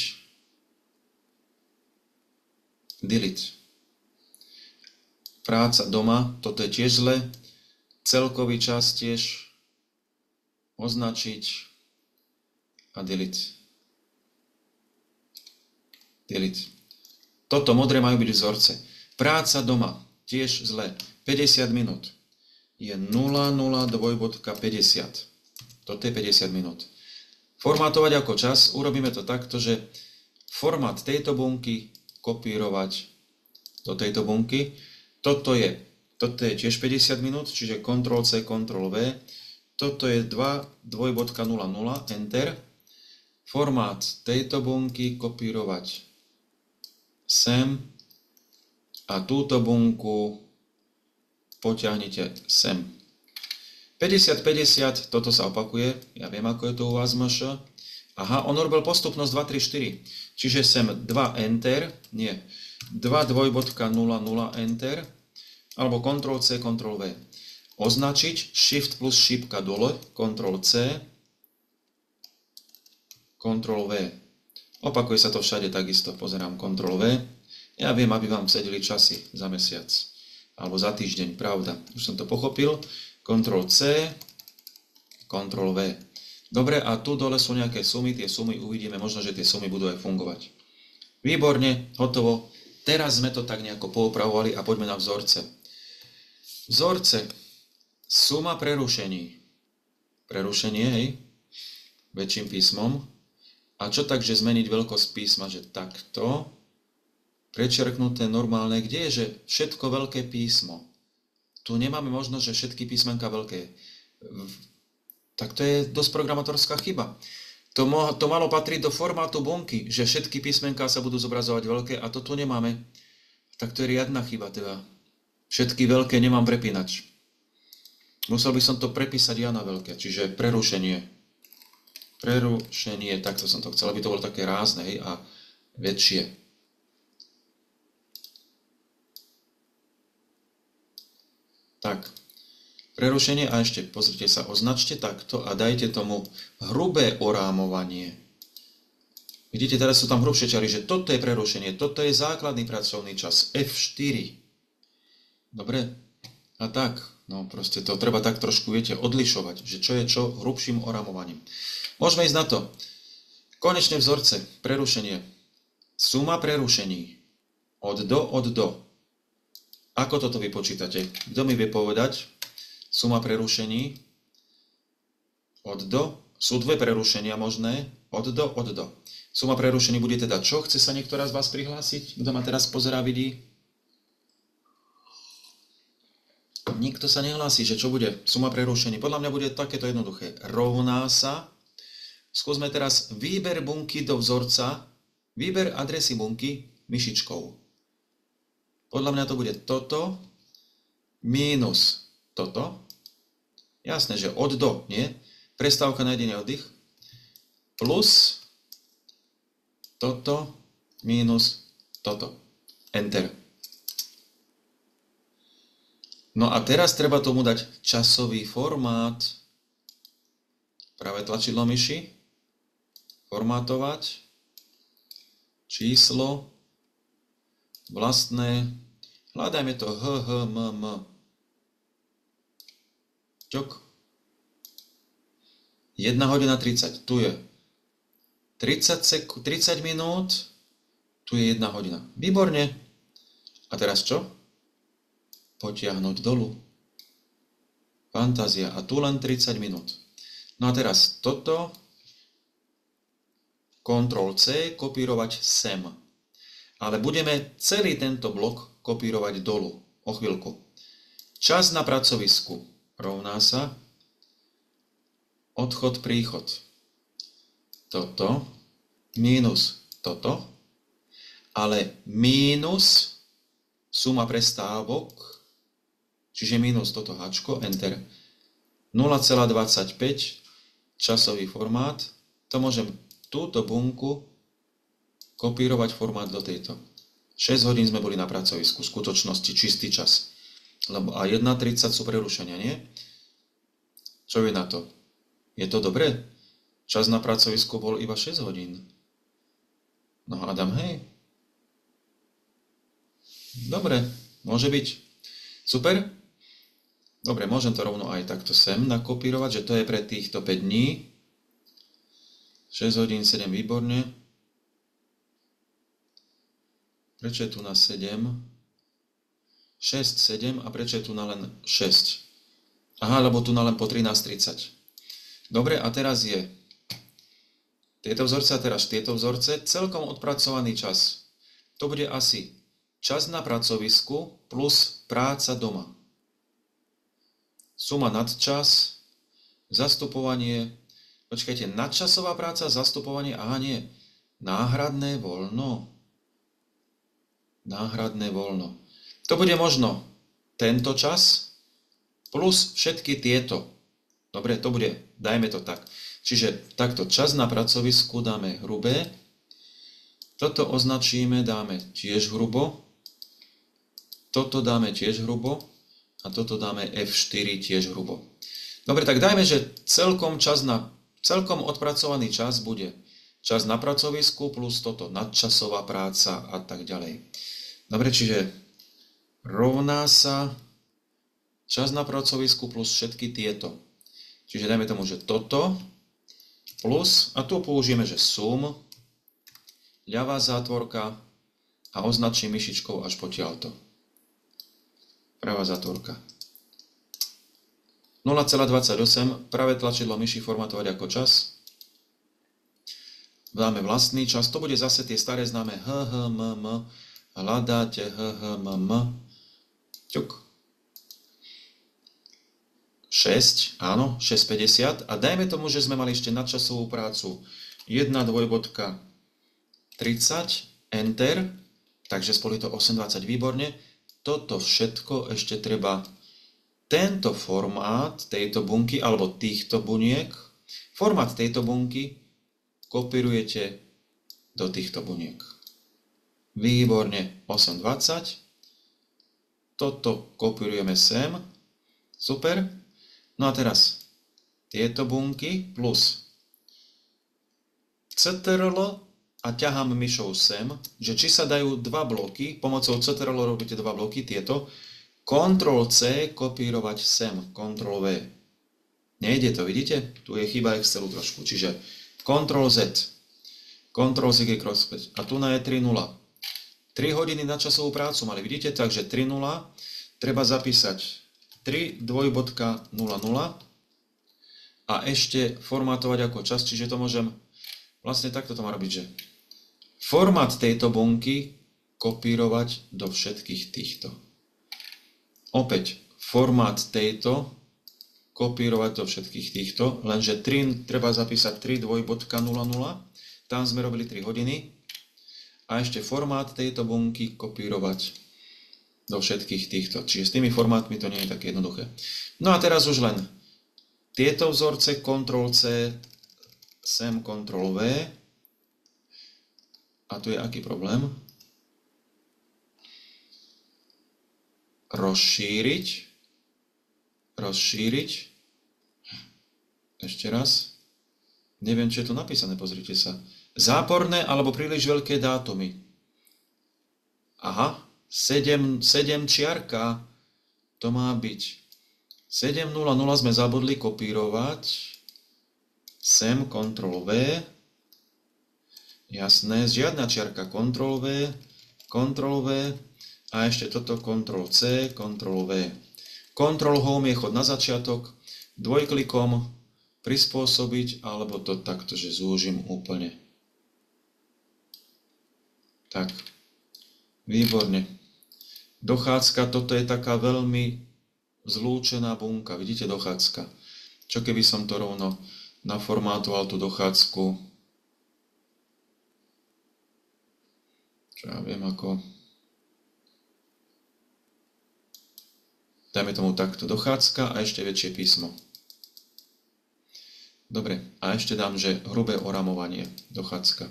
delete. Práca doma, toto je tiež zle, celkový čas tiež označiť a delete. Delete. Toto modré majú byť vzorce. Práca doma, tiež zle. 50 minút. Je 0,02.50. Toto je 50 minút. Formátovať ako čas, urobíme to takto, že formát tejto bunky kopírovať do tejto bunky. Toto je, toto je tiež 50 minút, čiže Ctrl C, Ctrl V toto je 2, 2.00, Enter. Formát tejto bunky kopírovať sem a túto bunku potiahnite sem. 50-50, toto sa opakuje, ja viem, ako je to u vás MŠ. Aha, on robil postupnosť 2, 3, 4. Čiže sem 2 Enter, nie, 2 2.00 Enter, alebo Ctrl C, Ctrl V označiť, Shift plus šípka dole, Ctrl C, Ctrl V. Opakuje sa to všade takisto, pozerám Ctrl V. Ja viem, aby vám sedeli časy za mesiac, alebo za týždeň, pravda. Už som to pochopil. Ctrl C, Ctrl V. Dobre, a tu dole sú nejaké sumy, tie sumy uvidíme, možno, že tie sumy budú aj fungovať. Výborne, hotovo. Teraz sme to tak nejako poopravovali a poďme na vzorce. Vzorce. Suma prerušení. Prerušenie, hej, väčším písmom. A čo tak, že zmeniť veľkosť písma, že takto, prečerknuté normálne, kde je, že všetko veľké písmo. Tu nemáme možnosť, že všetky písmenka veľké. Tak to je dosť programatorská chyba. To, mo, to malo patriť do formátu bunky, že všetky písmenká sa budú zobrazovať veľké a to tu nemáme. Tak to je riadna chyba teda. Všetky veľké nemám prepínač. Musel by som to prepísať ja na veľké, čiže prerušenie. Prerušenie, takto som to chcel, aby to bolo také rázne a väčšie. Tak, prerušenie a ešte pozrite sa, označte takto a dajte tomu hrubé orámovanie. Vidíte, teraz sú tam hrubšie čary, že toto je prerušenie, toto je základný pracovný čas, F4. Dobre? A tak, no proste to treba tak trošku, viete, odlišovať, že čo je čo hrubším oramovaním. Môžeme ísť na to. Konečné vzorce, prerušenie. Suma prerušení. Od do, od do. Ako toto vypočítate? Kto mi vie povedať? Suma prerušení. Od do. Sú dve prerušenia možné. Od do, od do. Suma prerušení bude teda čo? Chce sa niektorá z vás prihlásiť? Kto ma teraz pozerá, vidí? Nikto sa nehlási, že čo bude suma prerušení. Podľa mňa bude takéto jednoduché. Rovná sa. Skúsme teraz výber bunky do vzorca, výber adresy bunky myšičkou. Podľa mňa to bude toto minus toto. Jasné, že od do, nie? Prestávka na jediný oddych. Plus toto minus toto. Enter. No a teraz treba tomu dať časový formát. Práve tlačidlo myši. Formátovať. Číslo. Vlastné. Hľadajme to H, H, M, M. Čok. 1 hodina 30. Tu je 30, sek- 30 minút. Tu je 1 hodina. Výborne. A teraz čo? Potiahnuť dolu. Fantázia. A tu len 30 minút. No a teraz toto, Ctrl C, kopírovať sem. Ale budeme celý tento blok kopírovať dolu. O chvíľku. Čas na pracovisku rovná sa odchod, príchod. Toto mínus toto, ale mínus suma prestávok Čiže minus toto hačko, enter. 0,25 časový formát. To môžem túto bunku kopírovať formát do tejto. 6 hodín sme boli na pracovisku, v skutočnosti čistý čas. Lebo a 1.30 sú prerušenia, nie? Čo je na to? Je to dobré? Čas na pracovisku bol iba 6 hodín. No Adam, hej. Dobre, môže byť. Super? Dobre, môžem to rovno aj takto sem nakopírovať, že to je pre týchto 5 dní. 6 hodín 7, výborne. Prečo je tu na 7? 6, 7 a prečo je tu na len 6? Aha, lebo tu na len po 13.30. Dobre, a teraz je tieto vzorce a teraz tieto vzorce, celkom odpracovaný čas. To bude asi čas na pracovisku plus práca doma suma nadčas, zastupovanie, počkajte, nadčasová práca, zastupovanie, aha nie, náhradné voľno. Náhradné voľno. To bude možno tento čas plus všetky tieto. Dobre, to bude, dajme to tak. Čiže takto čas na pracovisku dáme hrubé, toto označíme, dáme tiež hrubo, toto dáme tiež hrubo, a toto dáme F4 tiež hrubo. Dobre, tak dajme, že celkom, čas na, celkom odpracovaný čas bude čas na pracovisku plus toto nadčasová práca a tak ďalej. Dobre, čiže rovná sa čas na pracovisku plus všetky tieto. Čiže dajme tomu, že toto plus, a tu použijeme, že sum, ľavá zátvorka a označím myšičkou až potiaľto. Pravá zatvorka. 0,28, pravé tlačidlo myši formatovať ako čas. Dáme vlastný čas, to bude zase tie staré známe h, h, m, hľadáte h, ťuk. 6, áno, 6,50 a dajme tomu, že sme mali ešte nadčasovú prácu 1, dvojbodka, 30, enter, takže spolu to 8,20, výborne. Toto všetko ešte treba tento formát tejto bunky alebo týchto buniek, formát tejto bunky kopírujete do týchto buniek. Výborne 820. Toto kopírujeme sem. Super. No a teraz tieto bunky plus CTRL a ťahám myšou sem, že či sa dajú dva bloky, pomocou CTRL robíte dva bloky, tieto, Ctrl C kopírovať sem, Ctrl V. Nejde to, vidíte? Tu je chyba Excelu trošku. Čiže Ctrl Z, Ctrl Z cross a tu na je 3.0. 3 hodiny na časovú prácu mali, vidíte? Takže 3.0, treba zapísať 3 dvojbodka 0.0 a ešte formátovať ako čas, čiže to môžem, vlastne takto to má robiť, že formát tejto bunky kopírovať do všetkých týchto. Opäť formát tejto kopírovať do všetkých týchto, lenže 3, treba zapísať 3 dvojbodka 00, tam sme robili 3 hodiny a ešte formát tejto bunky kopírovať do všetkých týchto. Čiže s tými formátmi to nie je také jednoduché. No a teraz už len tieto vzorce, Ctrl C, sem Ctrl V. A tu je aký problém? rozšíriť, rozšíriť, ešte raz, neviem, čo je tu napísané, pozrite sa, záporné alebo príliš veľké dátumy. Aha, 7, 7 čiarka, to má byť. 7.00 sme zabudli kopírovať, sem, Ctrl V, jasné, žiadna čiarka, Ctrl V, Ctrl V, a ešte toto Ctrl C, Ctrl V. Ctrl Home je chod na začiatok, dvojklikom prispôsobiť, alebo to takto, že zúžim úplne. Tak, výborne. Dochádzka, toto je taká veľmi zlúčená bunka. Vidíte dochádzka? Čo keby som to rovno naformátoval tú dochádzku? Čo ja viem, ako Dajme tomu takto dochádzka a ešte väčšie písmo. Dobre, a ešte dám, že hrubé oramovanie, dochádzka.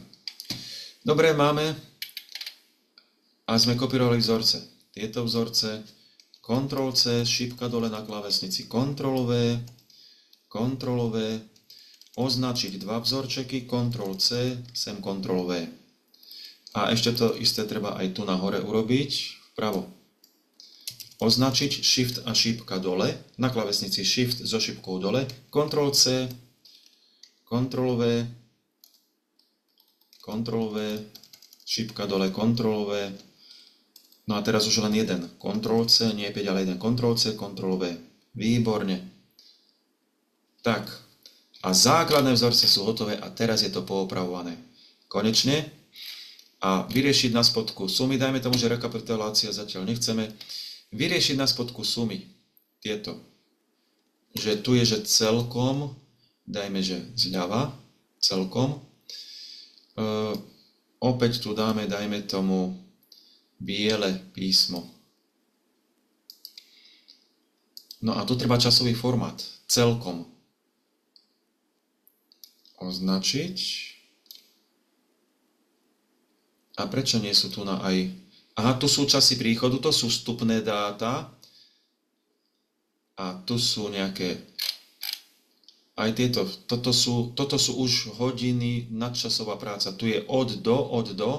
Dobre, máme a sme kopírovali vzorce. Tieto vzorce, Ctrl C, šípka dole na klávesnici, Ctrl V, Ctrl V, označiť dva vzorčeky, Ctrl C, sem Ctrl V. A ešte to isté treba aj tu nahore urobiť, vpravo. Označiť Shift a šípka dole, na klavesnici Shift so šípkou dole, Ctrl C, Ctrl V, Ctrl V, šípka dole, Ctrl V, no a teraz už len jeden, Ctrl C, nie 5, ale jeden, Ctrl C, Ctrl V, výborne. Tak, a základné vzorce sú hotové a teraz je to poopravované. Konečne. A vyriešiť na spodku sumy, dajme tomu, že rekapitulácia zatiaľ nechceme, vyriešiť na spodku sumy tieto. Že tu je, že celkom, dajme, že zľava, celkom. E, opäť tu dáme, dajme tomu, biele písmo. No a tu treba časový formát. Celkom. Označiť. A prečo nie sú tu na aj Aha, tu sú časy príchodu, to sú vstupné dáta a tu sú nejaké aj tieto, toto sú, toto sú už hodiny nadčasová práca. Tu je od do, od do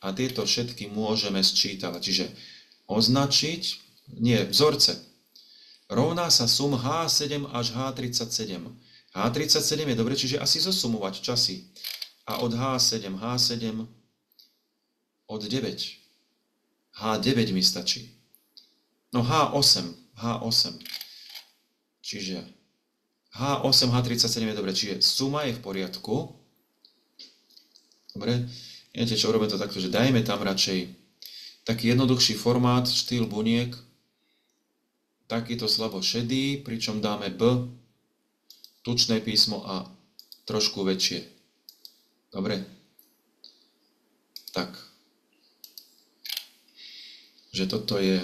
a tieto všetky môžeme sčítavať. Čiže označiť, nie, vzorce. Rovná sa sum H7 až H37. H37 je dobre, čiže asi zosumovať časy. A od H7, H7 od 9. H9 mi stačí. No H8, H8. Čiže H8, H37 je dobre, čiže suma je v poriadku. Dobre, viete čo, robíme to takto, že dajme tam radšej taký jednoduchší formát, štýl buniek, takýto slabo šedý, pričom dáme B, tučné písmo a trošku väčšie. Dobre? Tak. Že toto je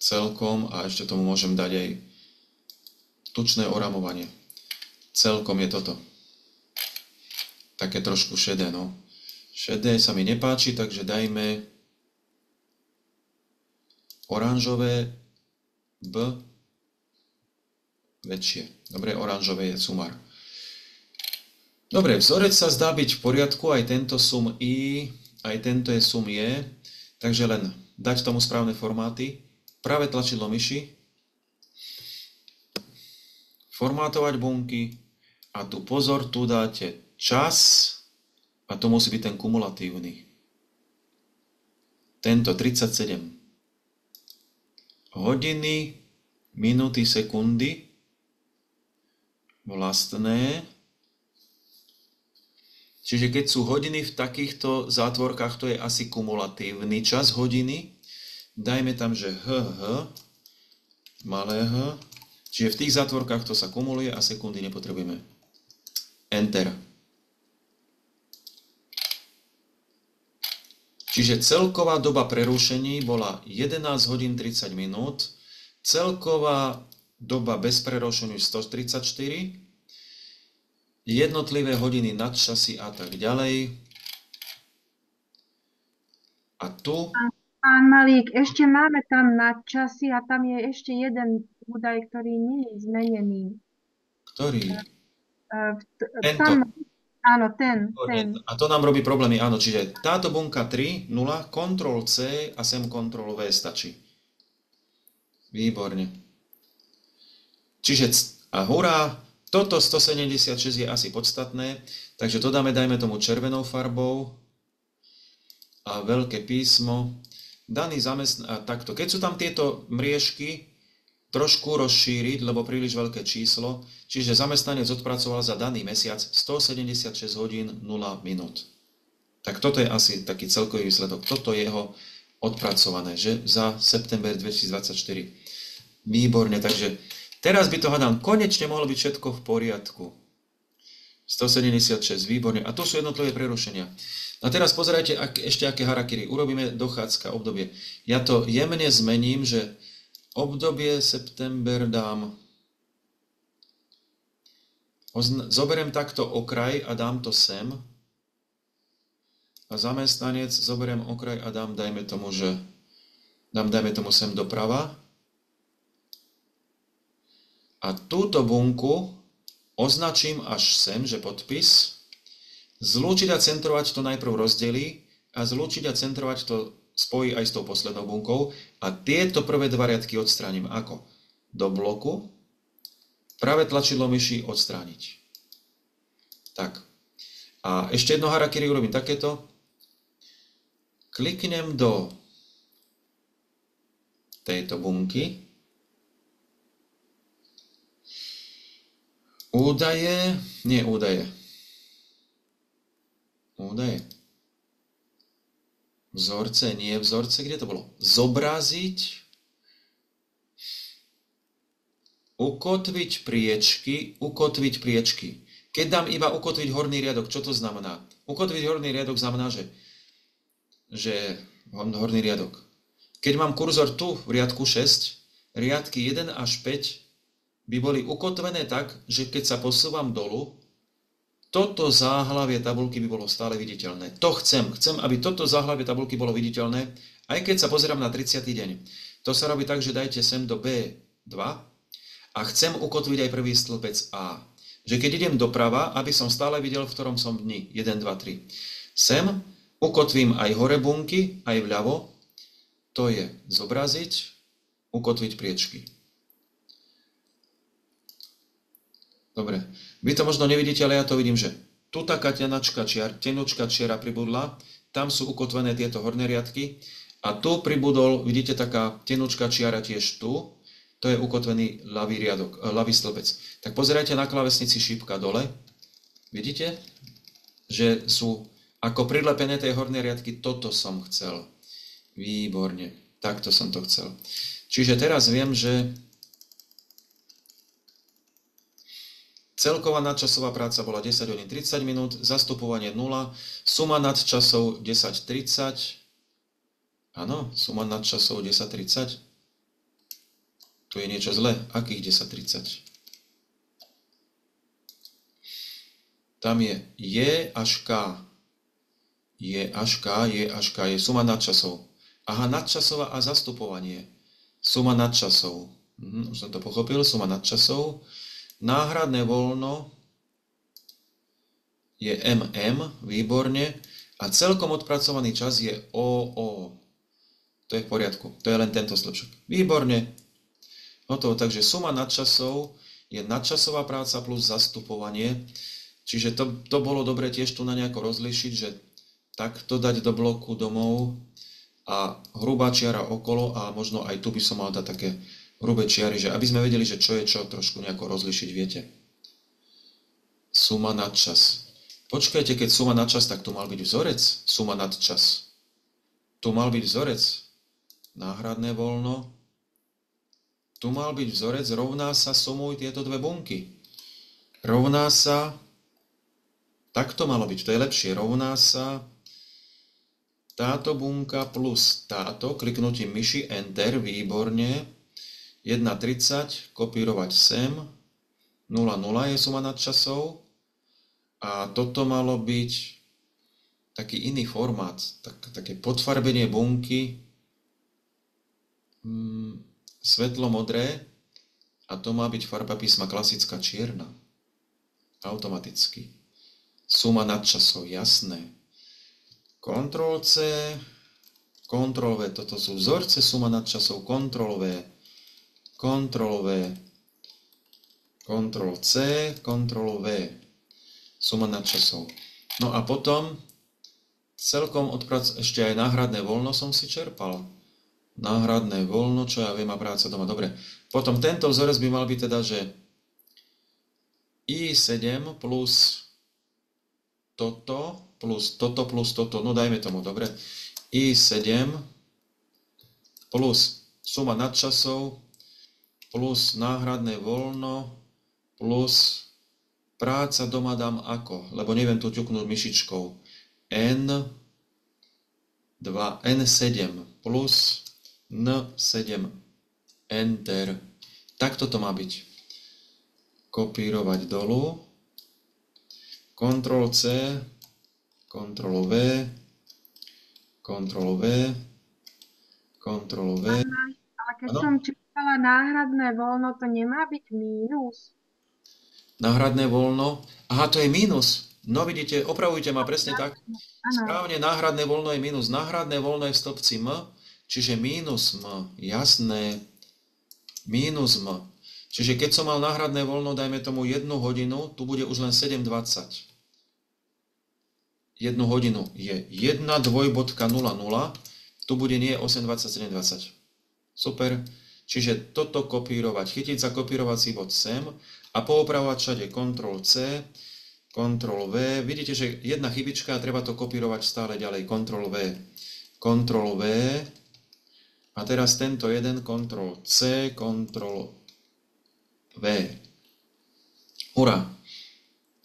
celkom a ešte tomu môžem dať aj tučné oramovanie. Celkom je toto. Také trošku šedé, no. Šedé sa mi nepáči, takže dajme oranžové B väčšie. Dobre, oranžové je sumar. Dobre, vzorec sa zdá byť v poriadku, aj tento sum I, aj tento je sum je, takže len dať tomu správne formáty, práve tlačidlo myši, formátovať bunky. A tu pozor, tu dáte čas. A to musí byť ten kumulatívny. Tento 37 hodiny, minúty, sekundy. Vlastné. Čiže keď sú hodiny v takýchto zátvorkách, to je asi kumulatívny čas hodiny. Dajme tam, že HH, malé H. Čiže v tých zátvorkách to sa kumuluje a sekundy nepotrebujeme. Enter. Čiže celková doba prerušení bola 11 hodín 30 minút, celková doba bez prerušení 134, jednotlivé hodiny nadčasy a tak ďalej. A tu... Pán Malík, ešte máme tam nadčasy a tam je ešte jeden údaj, ktorý nie je zmenený. Ktorý? Uh, Tento. Tam Áno, ten, ten. A to nám robí problémy, áno. Čiže táto bunka 3, 0, Ctrl C a sem Ctrl V stačí. Výborne. Čiže a hurá, toto 176 je asi podstatné, takže to dáme, dajme tomu červenou farbou a veľké písmo. Daný zamestn... takto. Keď sú tam tieto mriežky, trošku rozšíriť, lebo príliš veľké číslo, čiže zamestnanec odpracoval za daný mesiac 176 hodín 0 minút. Tak toto je asi taký celkový výsledok. Toto je jeho odpracované, že za september 2024. Výborne, takže teraz by to hádam, konečne mohlo byť všetko v poriadku. 176, výborne. A to sú jednotlivé prerušenia. A teraz pozerajte, ak, ešte aké harakiri. Urobíme dochádzka obdobie. Ja to jemne zmením, že obdobie september dám, zoberiem takto okraj a dám to sem a zamestnanec zoberiem okraj a dám, dajme tomu, že dám, dajme tomu sem doprava a túto bunku označím až sem, že podpis, zlúčiť a centrovať to najprv rozdelí a zlúčiť a centrovať to spojí aj s tou poslednou bunkou a tieto prvé dva riadky odstránim ako? Do bloku, práve tlačidlo myši odstrániť. Tak. A ešte jedno harakiri urobím takéto. Kliknem do tejto bunky. Údaje, nie údaje. Údaje vzorce, nie vzorce, kde to bolo? Zobraziť, ukotviť priečky, ukotviť priečky. Keď dám iba ukotviť horný riadok, čo to znamená? Ukotviť horný riadok znamená, že, že horný riadok. Keď mám kurzor tu v riadku 6, riadky 1 až 5 by boli ukotvené tak, že keď sa posúvam dolu, toto záhlavie tabulky by bolo stále viditeľné. To chcem. Chcem, aby toto záhlavie tabulky bolo viditeľné, aj keď sa pozerám na 30. deň. To sa robí tak, že dajte sem do B2 a chcem ukotviť aj prvý stĺpec A. Že keď idem doprava, aby som stále videl, v ktorom som dni. 1, 2, 3. Sem ukotvím aj hore bunky, aj vľavo. To je zobraziť, ukotviť priečky. Dobre. Vy to možno nevidíte, ale ja to vidím, že tu taká tenačka čiar, tenočka čiara pribudla, tam sú ukotvené tieto horné riadky A tu pribudol, vidíte, taká tenučká čiara tiež tu, to je ukotvený ľavý riadok, eh, ľavý stĺpec. Tak pozerajte na klavesnici šípka dole. Vidíte, že sú ako prilepené tie horné riadky, toto som chcel. Výborne, takto som to chcel. Čiže teraz viem, že celková nadčasová práca bola 10 hodín 30 minút, zastupovanie 0, suma nadčasov 10.30, áno, suma nadčasov 10.30, tu je niečo zle, akých 10.30? Tam je J až K. Je až K, je až K, je suma nadčasov. Aha, nadčasová a zastupovanie. Suma nadčasov. Mhm, už som to pochopil, suma nadčasov. Náhradné voľno je MM, výborne. A celkom odpracovaný čas je OO. To je v poriadku. To je len tento slepšok. Výborne. Hotovo. Takže suma nadčasov je nadčasová práca plus zastupovanie. Čiže to, to bolo dobre tiež tu na nejako rozlišiť, že takto dať do bloku domov a hrubá čiara okolo a možno aj tu by som mal dať také hrubé čiary, že aby sme vedeli, že čo je čo, trošku nejako rozlišiť, viete. Suma nad čas. Počkajte, keď suma nad čas, tak tu mal byť vzorec. Suma nad čas. Tu mal byť vzorec. Náhradné voľno. Tu mal byť vzorec, rovná sa sumuj tieto dve bunky. Rovná sa, tak to malo byť, to je lepšie, rovná sa táto bunka plus táto, kliknutím myši Enter, výborne, 1.30, kopírovať sem, 0.0 je suma nadčasov a toto malo byť taký iný formát, tak, také podfarbenie bunky, mm, svetlo modré a to má byť farba písma klasická čierna. Automaticky. Suma nadčasov, jasné. Ctrl C, Ctrl V, toto sú vzorce suma nadčasov, Ctrl V, Ctrl V, Ctrl C, Ctrl V, suma nadčasov. No a potom celkom odprac, ešte aj náhradné voľno som si čerpal. Náhradné voľno, čo ja viem a práca doma. Dobre. Potom tento vzorec by mal byť teda, že I7 plus toto plus toto plus toto, no dajme tomu, dobre, i7 plus suma nadčasov plus náhradné voľno plus práca doma dám ako, lebo neviem tu ťuknúť myšičkou. N 2, N7 plus N7 Enter. Takto to má byť. Kopírovať dolu. Ctrl C, Ctrl V, Ctrl V, Ctrl V. Ale keď ano? som čítala náhradné voľno, to nemá byť mínus? Náhradné voľno? Aha, to je mínus. No vidíte, opravujte ma presne tak. Ano. Správne, náhradné voľno je mínus. Náhradné voľno je v stĺpci M, čiže mínus M. Jasné. Mínus M. Čiže keď som mal náhradné voľno, dajme tomu jednu hodinu, tu bude už len 7.20 jednu hodinu je 1 dvojbodka 00, tu bude nie 8, 20. Super. Čiže toto kopírovať, chytiť za kopírovací bod sem a poopravovať všade Ctrl C, Ctrl V. Vidíte, že jedna chybička a treba to kopírovať stále ďalej. Ctrl V, Ctrl V. A teraz tento jeden Ctrl C, Ctrl V. Hurá.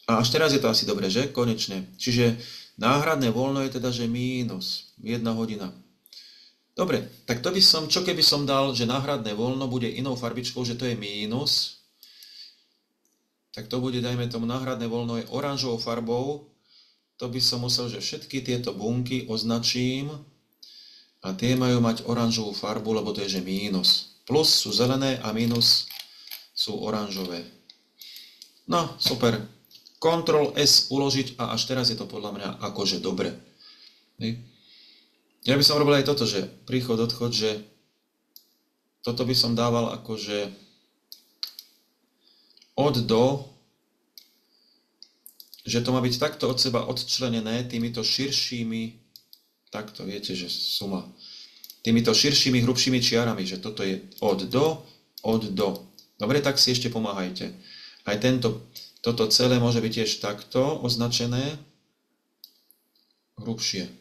A až teraz je to asi dobre, že? Konečne. Čiže Náhradné voľno je teda, že mínus, jedna hodina. Dobre, tak to by som, čo keby som dal, že náhradné voľno bude inou farbičkou, že to je mínus, tak to bude, dajme tomu, náhradné voľno je oranžovou farbou, to by som musel, že všetky tieto bunky označím a tie majú mať oranžovú farbu, lebo to je, že mínus. Plus sú zelené a mínus sú oranžové. No, super. Ctrl S uložiť a až teraz je to podľa mňa akože dobre. Ja by som robil aj toto, že príchod, odchod, že toto by som dával akože od do, že to má byť takto od seba odčlenené týmito širšími, takto viete, že suma. týmito širšími, hrubšími čiarami, že toto je od do, od do. Dobre, tak si ešte pomáhajte. Aj tento, toto celé môže byť tiež takto označené, hrubšie.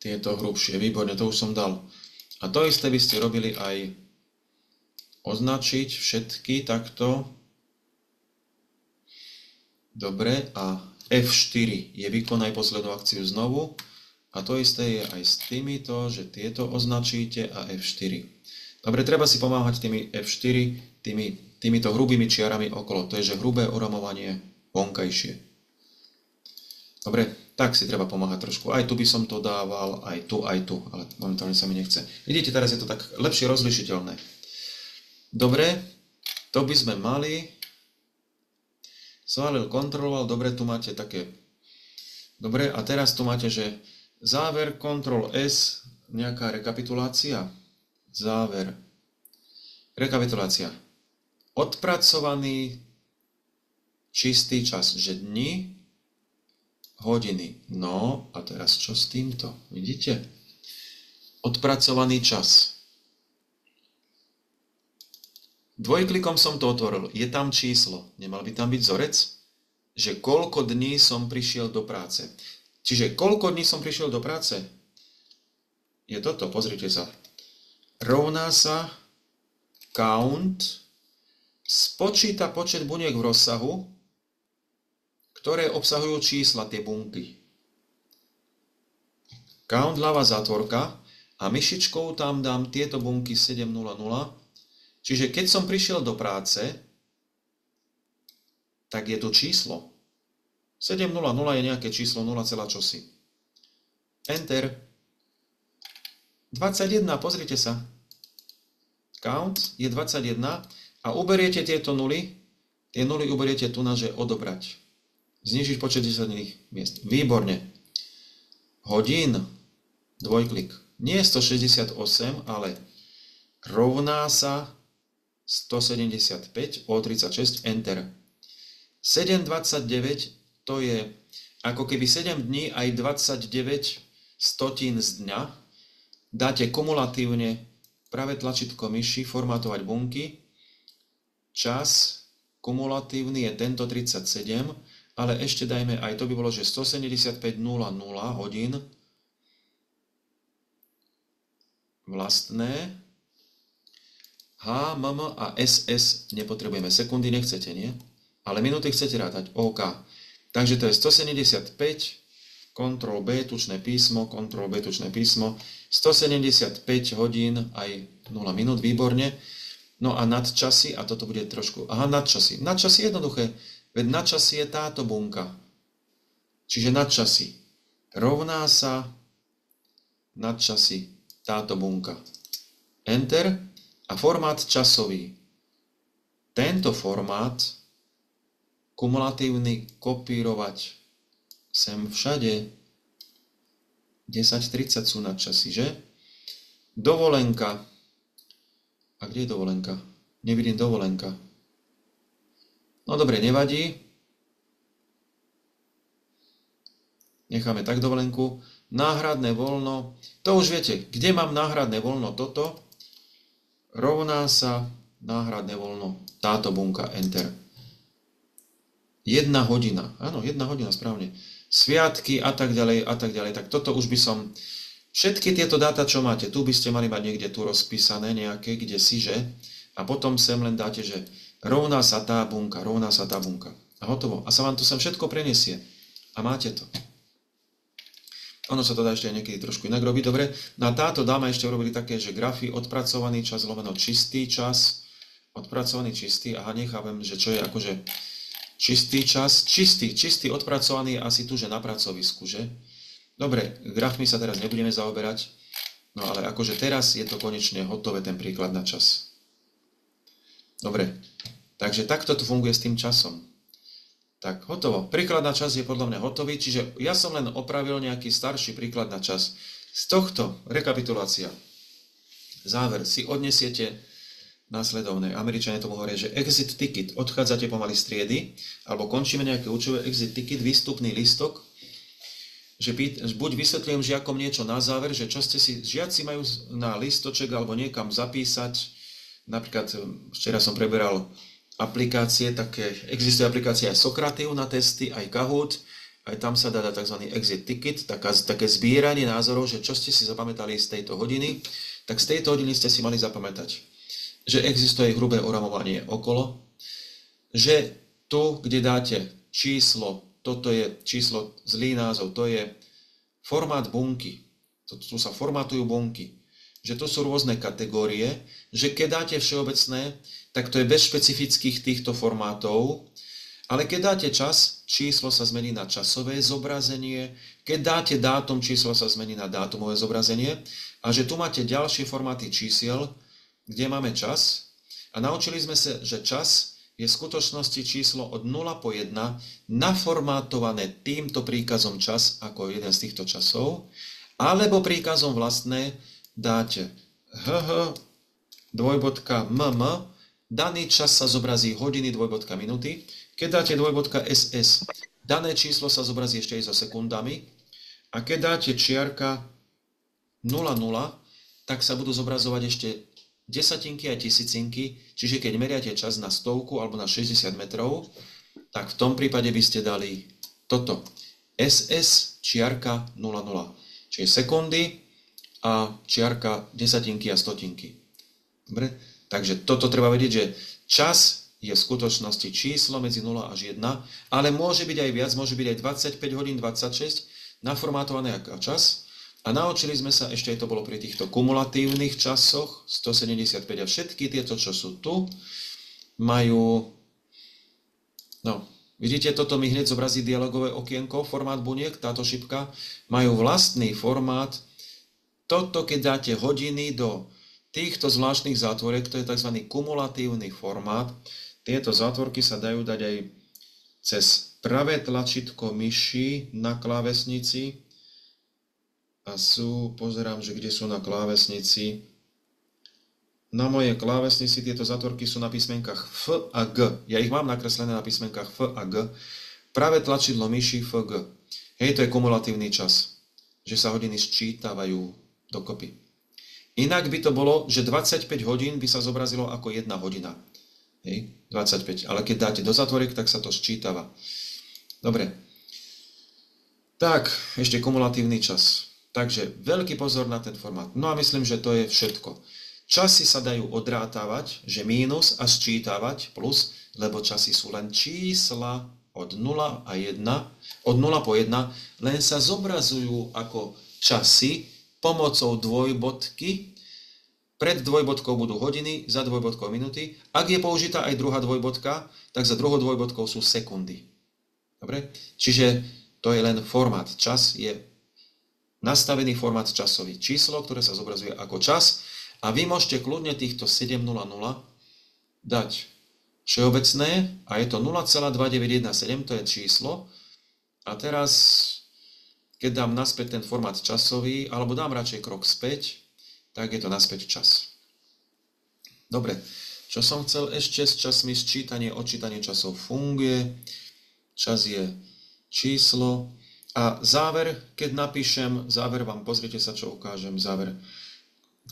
Tieto hrubšie, výborne, to už som dal. A to isté by ste robili aj označiť všetky takto. Dobre, a F4 je vykonaj poslednú akciu znovu. A to isté je aj s týmito, že tieto označíte a F4. Dobre, treba si pomáhať tými F4, tými, týmito hrubými čiarami okolo. To je, že hrubé oramovanie vonkajšie. Dobre, tak si treba pomáhať trošku. Aj tu by som to dával, aj tu, aj tu, ale momentálne sa mi nechce. Vidíte, teraz je to tak lepšie rozlišiteľné. Dobre, to by sme mali. Svalil, kontroloval, dobre, tu máte také... Dobre, a teraz tu máte, že záver, Ctrl S, nejaká rekapitulácia. Záver. Rekapitulácia. Odpracovaný čistý čas, že dni, hodiny. No, a teraz čo s týmto? Vidíte? Odpracovaný čas. Dvojklikom som to otvoril. Je tam číslo. Nemal by tam byť vzorec? Že koľko dní som prišiel do práce. Čiže koľko dní som prišiel do práce? Je toto, pozrite sa. Rovná sa count spočíta počet buniek v rozsahu, ktoré obsahujú čísla, tie bunky. Count ľava zátvorka a myšičkou tam dám tieto bunky 700 Čiže keď som prišiel do práce, tak je to číslo. 700 je nejaké číslo 0, čosi. Enter. 21, pozrite sa. Count je 21 a uberiete tieto nuly, tie nuly uberiete tu na, že odobrať. Znižiť počet desatených miest. Výborne. Hodín, dvojklik. Nie 168, ale rovná sa 175, O36, Enter. 729 to je ako keby 7 dní aj 29 stotín z dňa. Dáte kumulatívne pravé tlačítko myši, formátovať bunky. Čas kumulatívny je tento 37, ale ešte dajme aj to by bolo, že 175.00 hodín vlastné H, MM a SS nepotrebujeme. Sekundy nechcete, nie? Ale minúty chcete rátať. OK. Takže to je 175, Ctrl B, tučné písmo, Ctrl B, tučné písmo, 175 hodín aj 0 minút, výborne. No a nadčasy, a toto bude trošku, aha, nadčasy. Nadčasy je jednoduché, veď nadčasy je táto bunka. Čiže nadčasy rovná sa nadčasy táto bunka. Enter a formát časový. Tento formát kumulatívny kopírovať sem všade 10.30 sú nadčasy, že? Dovolenka. A kde je dovolenka? Nevidím dovolenka. No dobre, nevadí. Necháme tak dovolenku. Náhradné voľno. To už viete, kde mám náhradné voľno toto? rovná sa náhradné voľno, táto bunka, enter. Jedna hodina, áno, jedna hodina, správne. Sviatky a tak ďalej a tak ďalej. Tak toto už by som, všetky tieto dáta, čo máte, tu by ste mali mať niekde tu rozpísané nejaké, kde si, že? A potom sem len dáte, že rovná sa tá bunka, rovná sa tá bunka. A hotovo. A sa vám to sem všetko preniesie. A máte to. Ono sa to dá ešte aj niekedy trošku inak robiť, dobre. Na táto dáma ešte urobili také, že grafy odpracovaný čas, lomeno čistý čas, odpracovaný čistý, aha, nechápem, že čo je akože čistý čas, čistý, čistý odpracovaný asi tu, že na pracovisku, že? Dobre, grafmi sa teraz nebudeme zaoberať, no ale akože teraz je to konečne hotové, ten príklad na čas. Dobre, takže takto tu funguje s tým časom. Tak, hotovo. Príklad na čas je podľa mňa hotový, čiže ja som len opravil nejaký starší príklad na čas. Z tohto, rekapitulácia, záver, si odnesiete následovné. Američania tomu hovoria, že exit ticket, odchádzate pomaly z triedy, alebo končíme nejaké učové exit ticket, výstupný listok, že buď vysvetľujem žiakom niečo na záver, že čo ste si, žiaci majú na listoček alebo niekam zapísať, napríklad včera som preberal aplikácie, také, existuje aplikácia aj Sokratiu na testy, aj Kahoot, aj tam sa dá tzv. exit ticket, taká, také zbieranie názorov, že čo ste si zapamätali z tejto hodiny, tak z tejto hodiny ste si mali zapamätať, že existuje hrubé oramovanie okolo, že tu, kde dáte číslo, toto je číslo, zlý názov, to je formát bunky, tu sa formátujú bunky, že to sú rôzne kategórie, že keď dáte všeobecné, tak to je bez špecifických týchto formátov, ale keď dáte čas, číslo sa zmení na časové zobrazenie, keď dáte dátum, číslo sa zmení na dátumové zobrazenie a že tu máte ďalšie formáty čísiel, kde máme čas. A naučili sme sa, že čas je v skutočnosti číslo od 0 po 1 naformátované týmto príkazom čas ako jeden z týchto časov, alebo príkazom vlastné dáte hh dvojbodka mm, daný čas sa zobrazí hodiny dvojbodka minuty, keď dáte dvojbodka SS, dané číslo sa zobrazí ešte aj so sekundami. A keď dáte čiarka 00, tak sa budú zobrazovať ešte desatinky a tisícinky, čiže keď meriate čas na stovku alebo na 60 metrov, tak v tom prípade by ste dali toto. SS čiarka 00, čiže sekundy a čiarka desatinky a stotinky. Dobre? Takže toto treba vedieť, že čas je v skutočnosti číslo medzi 0 až 1, ale môže byť aj viac, môže byť aj 25 hodín 26, naformátované ako čas. A naučili sme sa, ešte aj to bolo pri týchto kumulatívnych časoch, 175 a všetky tieto, čo sú tu, majú, no, vidíte, toto mi hneď zobrazí dialogové okienko, formát buniek, táto šipka, majú vlastný formát. Toto, keď dáte hodiny do týchto zvláštnych zátvorek, to je tzv. kumulatívny formát, tieto zátvorky sa dajú dať aj cez pravé tlačítko myši na klávesnici a sú, pozerám, že kde sú na klávesnici. Na mojej klávesnici tieto zátvorky sú na písmenkách F a G. Ja ich mám nakreslené na písmenkách F a G. Pravé tlačidlo myši F, G. Hej, to je kumulatívny čas, že sa hodiny sčítavajú dokopy. Inak by to bolo, že 25 hodín by sa zobrazilo ako jedna hodina. Hej, 25. Ale keď dáte do zatvoriek, tak sa to sčítava. Dobre. Tak, ešte kumulatívny čas. Takže veľký pozor na ten formát. No a myslím, že to je všetko. Časy sa dajú odrátavať, že mínus a sčítavať plus, lebo časy sú len čísla od 0 a 1, od 0 po 1, len sa zobrazujú ako časy pomocou dvojbodky pred dvojbodkou budú hodiny, za dvojbodkou minuty. Ak je použitá aj druhá dvojbodka, tak za druhou dvojbodkou sú sekundy. Dobre? Čiže to je len formát. Čas je nastavený formát časový. Číslo, ktoré sa zobrazuje ako čas a vy môžete kľudne týchto 700 dať všeobecné a je to 0,2917, to je číslo. A teraz, keď dám naspäť ten formát časový, alebo dám radšej krok späť, tak je to naspäť čas. Dobre, čo som chcel ešte s časmi, sčítanie, odčítanie časov funguje, čas je číslo a záver, keď napíšem, záver vám, pozrite sa, čo ukážem, záver.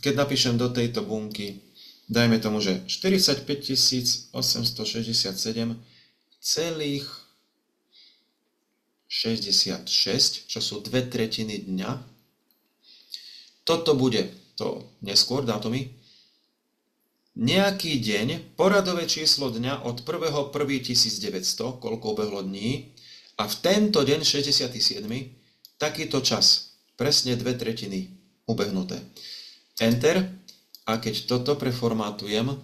Keď napíšem do tejto bunky, dajme tomu, že 45 867 celých 66, čo sú dve tretiny dňa. Toto bude to neskôr dátumy, nejaký deň, poradové číslo dňa od 1.1.1900, koľko ubehlo dní, a v tento deň 67. takýto čas, presne dve tretiny ubehnuté. Enter a keď toto preformátujem,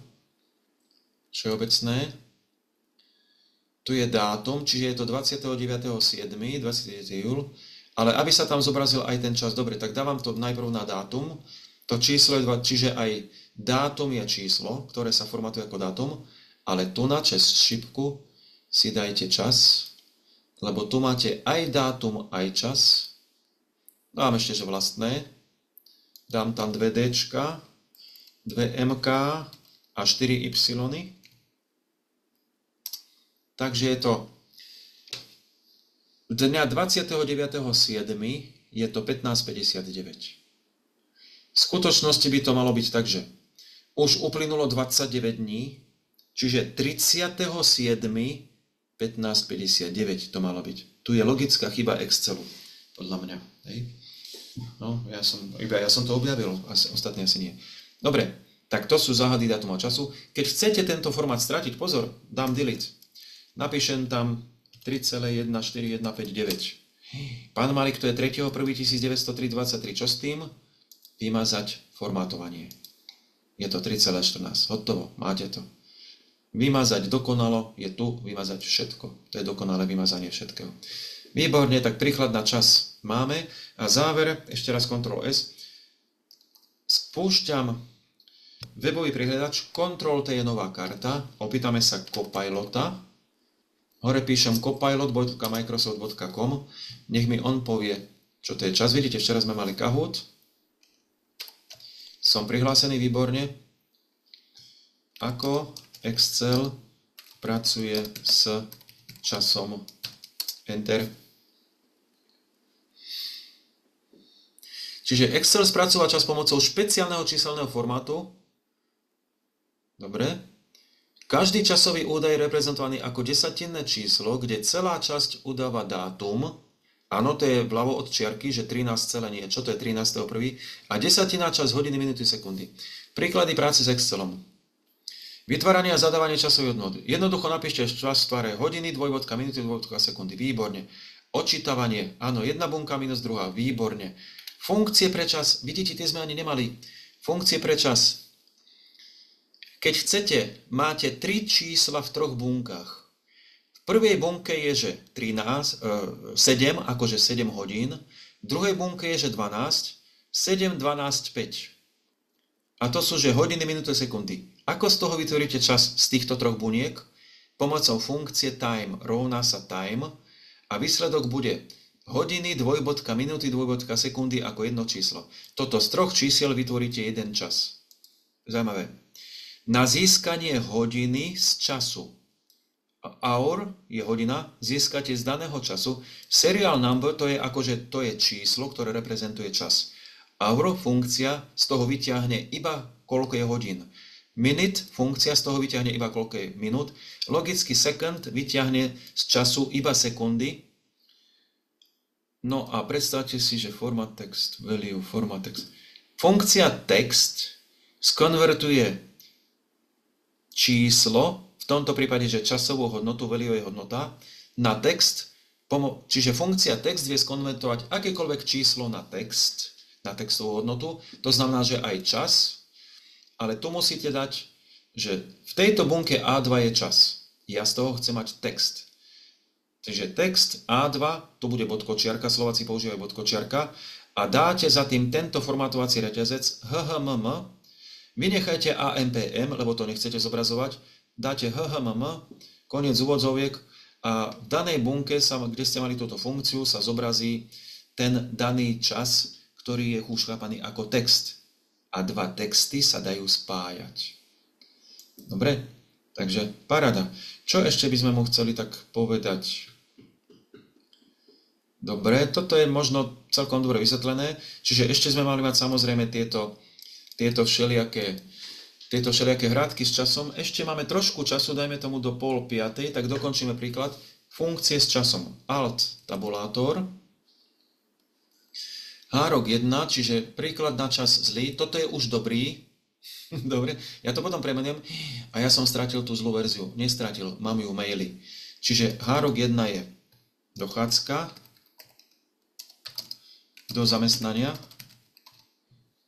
všeobecné, tu je dátum, čiže je to 29.7., 29. júl, ale aby sa tam zobrazil aj ten čas, dobre, tak dávam to najprv na dátum, to číslo je, čiže aj dátum je číslo, ktoré sa formatuje ako dátum, ale tu na čes šipku si dajte čas, lebo tu máte aj dátum, aj čas. Dám ešte, že vlastné. Dám tam 2 D, 2 MK a 4 Y. Takže je to Dňa 29.7. je to 15.59. V skutočnosti by to malo byť tak, že už uplynulo 29 dní, čiže 37.15.59 to malo byť. Tu je logická chyba Excelu, podľa mňa. Hej? No, ja som, iba ja som to objavil, asi, ostatní asi nie. Dobre, tak to sú záhady datuma času. Keď chcete tento formát stratiť, pozor, dám delete. Napíšem tam 3,14159. Pán Malik, to je 3.1.1903.23. Čo s tým? Vymazať formátovanie. Je to 3,14. Hotovo, máte to. Vymazať dokonalo je tu vymazať všetko. To je dokonalé vymazanie všetkého. Výborne, tak príklad na čas máme. A záver, ešte raz Ctrl S. Spúšťam webový prihľadač, Ctrl T je nová karta, opýtame sa Copilota, hore píšem copilot.microsoft.com, nech mi on povie, čo to je čas. Vidíte, včera sme mali Kahoot, som prihlásený výborne, ako Excel pracuje s časom Enter. Čiže Excel spracúva čas pomocou špeciálneho číselného formátu. Dobre. Každý časový údaj je reprezentovaný ako desatinné číslo, kde celá časť udáva dátum. Áno, to je vľavo od čiarky, že 13 celé niečo, to je 13.1. A desatina čas hodiny, minuty, sekundy. Príklady práce s Excelom. Vytváranie a zadávanie časových hodnot. Jednoducho napíšte čas v tvare hodiny, dvojvodka, minuty, dvojvodka, sekundy. Výborne. Očítavanie. Áno, jedna bunka minus druhá. Výborne. Funkcie pre čas, vidíte, tie sme ani nemali. Funkcie pre čas. Keď chcete, máte tri čísla v troch bunkách. V prvej bunke je, že 13, 7, e, akože 7 hodín. V druhej bunke je, že 12, 7, 12, 5. A to sú, že hodiny, minúty, sekundy. Ako z toho vytvoríte čas z týchto troch buniek? Pomocou funkcie time rovná sa time a výsledok bude hodiny, dvojbodka, minúty, dvojbodka, sekundy ako jedno číslo. Toto z troch čísiel vytvoríte jeden čas. Zajímavé. Na získanie hodiny z času. Hour je hodina, získate z daného času. Serial number to je akože to je číslo, ktoré reprezentuje čas. Hour funkcia z toho vyťahne iba koľko je hodín. Minute funkcia z toho vyťahne iba koľko je minút. Logicky second vyťahne z času iba sekundy, No a predstavte si, že format text, value, format text. Funkcia text skonvertuje číslo, v tomto prípade, že časovú hodnotu, value je hodnota, na text, čiže funkcia text vie skonvertovať akékoľvek číslo na text, na textovú hodnotu, to znamená, že aj čas, ale tu musíte dať, že v tejto bunke A2 je čas. Ja z toho chcem mať text. Čiže text A2, tu bude bodkočiarka, Slováci používajú bodkočiarka, a dáte za tým tento formátovací reťazec HHMM, vynechajte AMPM, lebo to nechcete zobrazovať, dáte HHMM, koniec úvodzoviek a v danej bunke, sa, kde ste mali túto funkciu, sa zobrazí ten daný čas, ktorý je už chápaný ako text. A dva texty sa dajú spájať. Dobre? Takže parada. Čo ešte by sme mu chceli tak povedať? Dobre, toto je možno celkom dobre vysvetlené. Čiže ešte sme mali mať samozrejme tieto, tieto všelijaké tieto všelijaké hrádky s časom. Ešte máme trošku času, dajme tomu do pol piatej, tak dokončíme príklad. Funkcie s časom. Alt tabulátor. Hárok 1, čiže príklad na čas zlý. Toto je už dobrý. [LAUGHS] Dobre, ja to potom premeniem. A ja som stratil tú zlú verziu. Nestratil, mám ju maily. Čiže hárok 1 je dochádzka, do zamestnania,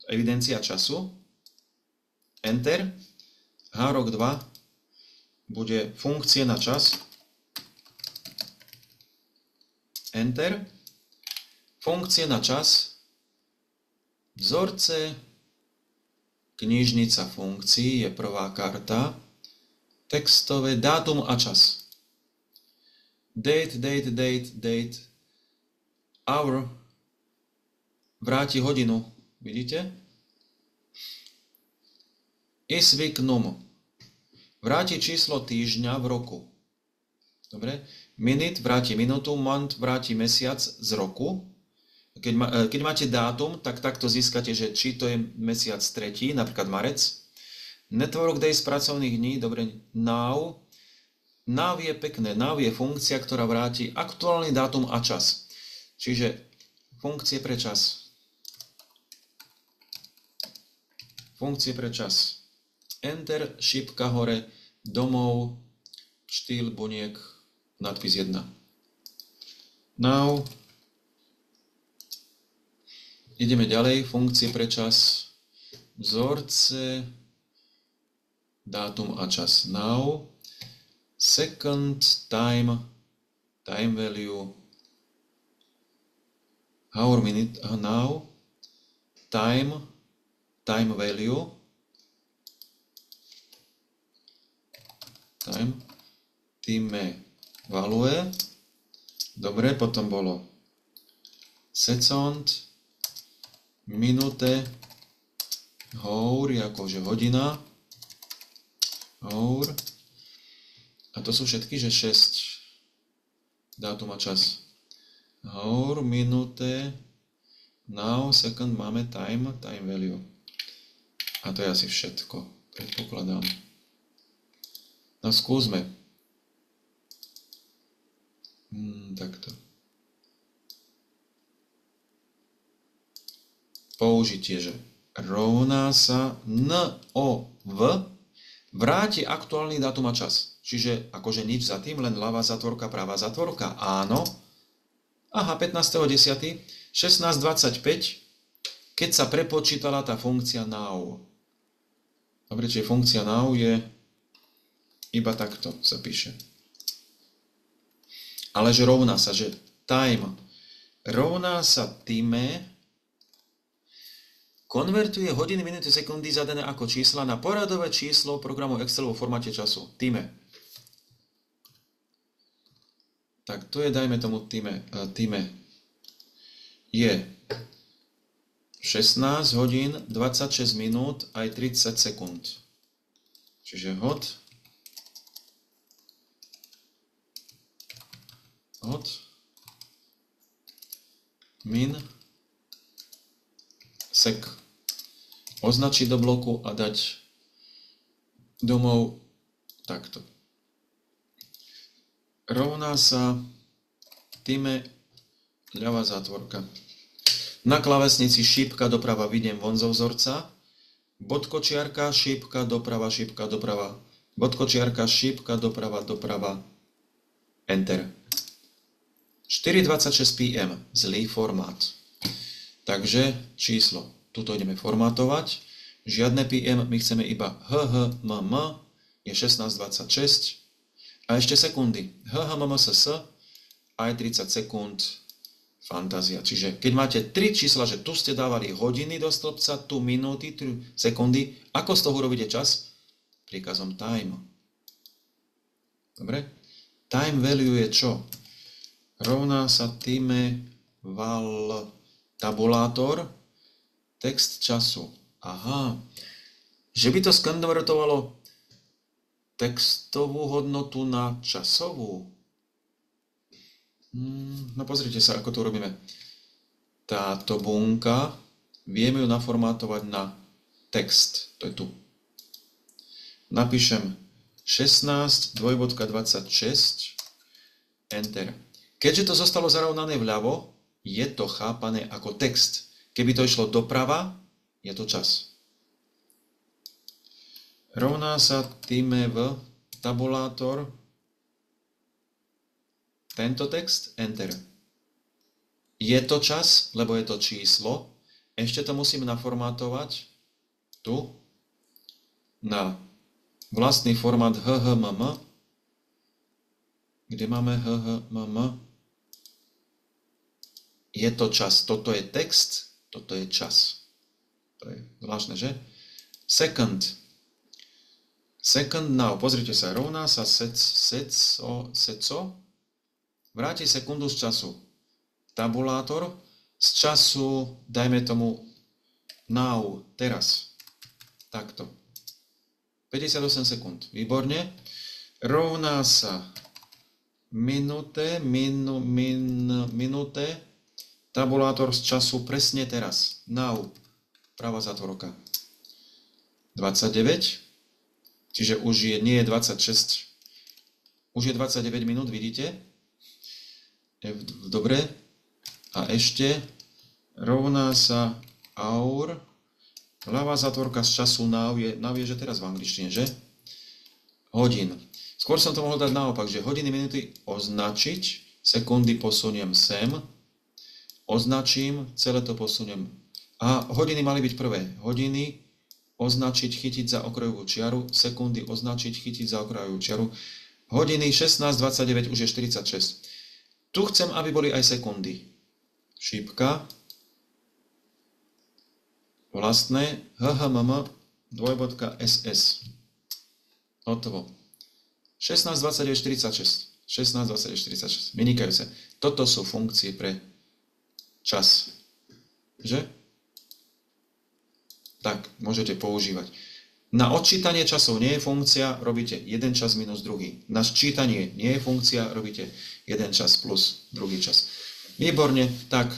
evidencia času, Enter, Hárok 2 bude funkcie na čas, Enter, funkcie na čas, vzorce, knižnica funkcií je prvá karta, textové dátum a čas. Date, date, date, date, hour, vráti hodinu. Vidíte? Isvik num. Vráti číslo týždňa v roku. Dobre? minute vráti minútu, month vráti mesiac z roku. Keď, ma, e, keď máte dátum, tak takto získate, že či to je mesiac tretí, napríklad marec. Network days pracovných dní, dobre, now. Now je pekné, now je funkcia, ktorá vráti aktuálny dátum a čas. Čiže funkcie pre čas. Funkcie pre čas. Enter, šipka hore, domov, štýl buniek, nadpis 1. Now. Ideme ďalej, funkcie pre čas, vzorce, dátum a čas. Now. Second time, time value, hour minute, uh, now, time, time value, time, time value, dobre, potom bolo second, minute, hour, akože hodina, hour, a to sú všetky, že 6 dátum a čas. Hour, minute, now, second, máme time, time value. A to je asi všetko, predpokladám. No skúsme. Hmm, takto. Použitie, že rovná sa n o v vráti aktuálny dátum a čas. Čiže akože nič za tým, len ľavá zatvorka, pravá zatvorka. Áno. Aha, 15.10. 16.25, keď sa prepočítala tá funkcia now. Dobre, čiže funkcia now je iba takto sa píše. Ale že rovná sa, že time rovná sa time konvertuje hodiny, minúty, sekundy zadané ako čísla na poradové číslo programu Excel vo formáte času. Time. Tak to je, dajme tomu time, uh, time. Je 16 hodín, 26 minút aj 30 sekúnd. Čiže hod od min sek označiť do bloku a dať domov takto. Rovná sa týme ľavá zátvorka. Na klavesnici šípka doprava vidiem von zo vzorca, bodkočiarka, šípka doprava, šípka doprava, bodkočiarka, šípka doprava, doprava, enter. 4.26 pm, zlý formát. Takže číslo, tuto ideme formátovať. Žiadne PM, my chceme iba HHMM, je 16.26. A ešte sekundy. HHMMSS, aj 30 sekúnd, fantázia. Čiže keď máte 3 čísla, že tu ste dávali hodiny do stĺpca, tu minúty, 3 sekundy, ako z toho urobíte čas? Príkazom time. Dobre? Time value je čo? rovná sa týme val tabulátor text času. Aha, že by to skonvertovalo textovú hodnotu na časovú. Hmm, no pozrite sa, ako to robíme. Táto bunka, vieme ju naformátovať na text. To je tu. Napíšem 16, 2.26, Enter. Keďže to zostalo zarovnané vľavo, je to chápané ako text. Keby to išlo doprava, je to čas. Rovná sa týme v tabulátor tento text, enter. Je to čas, lebo je to číslo. Ešte to musím naformátovať tu na vlastný formát HHMM, kde máme HHMM, je to čas. Toto je text, toto je čas. To je zvláštne, že? Second. Second now. Pozrite sa, rovná sa sec, seco, seco. Vráti sekundu z času. Tabulátor z času, dajme tomu now, teraz. Takto. 58 sekúnd. Výborne. Rovná sa minúte, minu, min, minúte, tabulátor z času presne teraz. Now. Pravá zatvorka. 29, čiže už je, nie je 26, už je 29 minút, vidíte? Dobre. A ešte rovná sa hour, ľavá zatvorka z času now je, now je, že teraz v angličtine, že? Hodín. Skôr som to mohol dať naopak, že hodiny, minúty označiť, sekundy posuniem sem, označím, celé to posuniem. A hodiny mali byť prvé. Hodiny označiť, chytiť za okrajovú čiaru, sekundy označiť, chytiť za okrajovú čiaru. Hodiny 16.29 už je 46. Tu chcem, aby boli aj sekundy. Šípka, vlastné, hhmm, dvojbodka ss. Hotovo. 16.29.46. 16.29.46. Vynikajúce. Toto sú funkcie pre čas. Že? tak môžete používať. Na odčítanie časov nie je funkcia, robíte jeden čas minus druhý. Na sčítanie nie je funkcia, robíte jeden čas plus druhý čas. Výborne, tak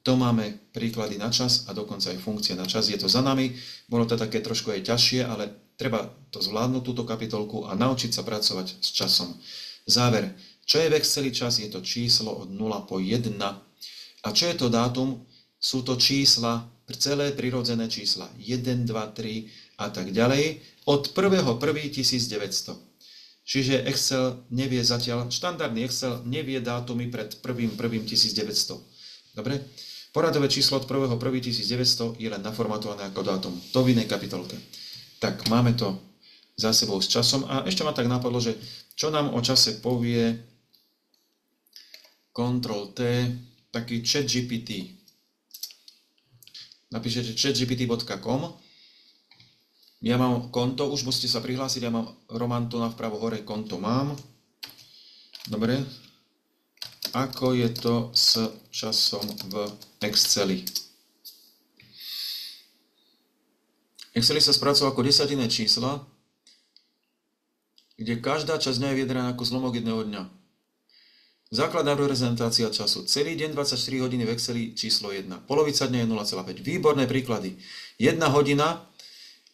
to máme príklady na čas a dokonca aj funkcie na čas. Je to za nami, bolo to také trošku aj ťažšie, ale treba to zvládnuť túto kapitolku a naučiť sa pracovať s časom. Záver. Čo je v Exceli čas? Je to číslo od 0 po 1. A čo je to dátum? Sú to čísla celé prirodzené čísla 1, 2, 3 a tak ďalej od 1.1.1900. Čiže Excel nevie zatiaľ, štandardný Excel nevie dátumy pred 1.1.1900. Dobre? Poradové číslo od 1.1.1900 je len naformatované ako dátum. To v inej kapitolke. Tak, máme to za sebou s časom a ešte ma tak napadlo, že čo nám o čase povie Ctrl T, taký chat GPT napíšete chatgpt.com. Ja mám konto, už musíte sa prihlásiť, ja mám Roman tu na vpravo hore, konto mám. Dobre. Ako je to s časom v Exceli? Exceli sa spracová ako desatinné čísla, kde každá časť dňa je vyjadrená ako zlomok jedného dňa. Základná reprezentácia času. Celý deň 24 hodiny v Exceli číslo 1. Polovica dňa je 0,5. Výborné príklady. 1 hodina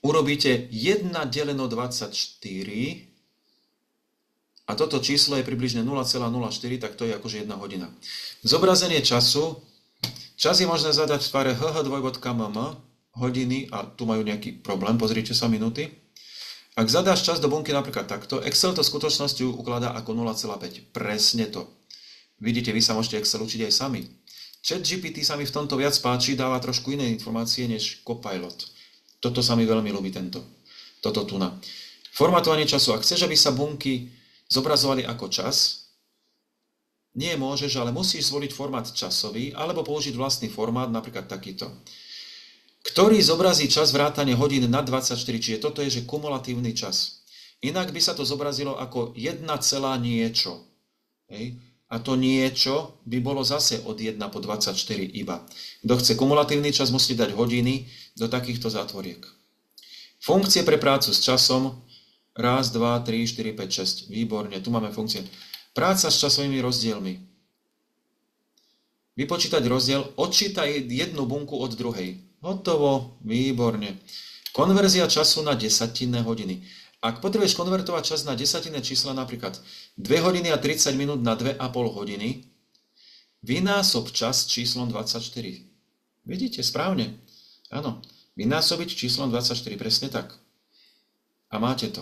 urobíte 1 deleno 24 a toto číslo je približne 0,04, tak to je akože 1 hodina. Zobrazenie času. Čas je možné zadať v tvare hh2.mm hodiny a tu majú nejaký problém, pozrite sa minúty. Ak zadáš čas do bunky napríklad takto, Excel to v skutočnosti ukladá ako 0,5. Presne to. Vidíte, vy sa môžete Excel učiť aj sami. Chat GPT sa mi v tomto viac páči, dáva trošku iné informácie než Copilot. Toto sa mi veľmi ľúbi, tento. Toto tu na. Formatovanie času. Ak chceš, aby sa bunky zobrazovali ako čas, nie môžeš, ale musíš zvoliť formát časový, alebo použiť vlastný formát, napríklad takýto. Ktorý zobrazí čas vrátane hodín na 24, čiže toto je, že kumulatívny čas. Inak by sa to zobrazilo ako 1, niečo. Hej. A to niečo by bolo zase od 1 po 24 iba. Kto chce kumulatívny čas, musí dať hodiny do takýchto zátvoriek. Funkcie pre prácu s časom. Raz, dva, tri, 4, 5, 6. Výborne, tu máme funkcie. Práca s časovými rozdielmi. Vypočítať rozdiel, odčítaj jednu bunku od druhej. Hotovo, výborne. Konverzia času na desatinné hodiny. Ak potrebuješ konvertovať čas na desatinné čísla, napríklad 2 hodiny a 30 minút na 2,5 hodiny, vynásob čas číslom 24. Vidíte, správne. Áno, vynásobiť číslom 24, presne tak. A máte to.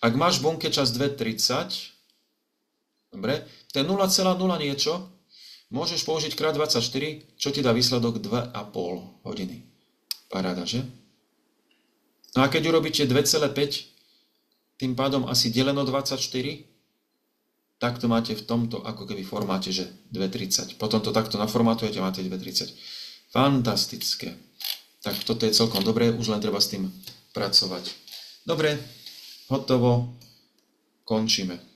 Ak máš v bunke čas 2,30, dobre, ten 0,0 niečo, môžeš použiť krát 24, čo ti dá výsledok 2,5 hodiny. Paráda, že? No a keď urobíte 2,5 tým pádom asi deleno 24, tak to máte v tomto ako keby formáte, že 2.30. Potom to takto naformátujete, máte 2.30. Fantastické. Tak toto je celkom dobré, už len treba s tým pracovať. Dobre, hotovo, končíme.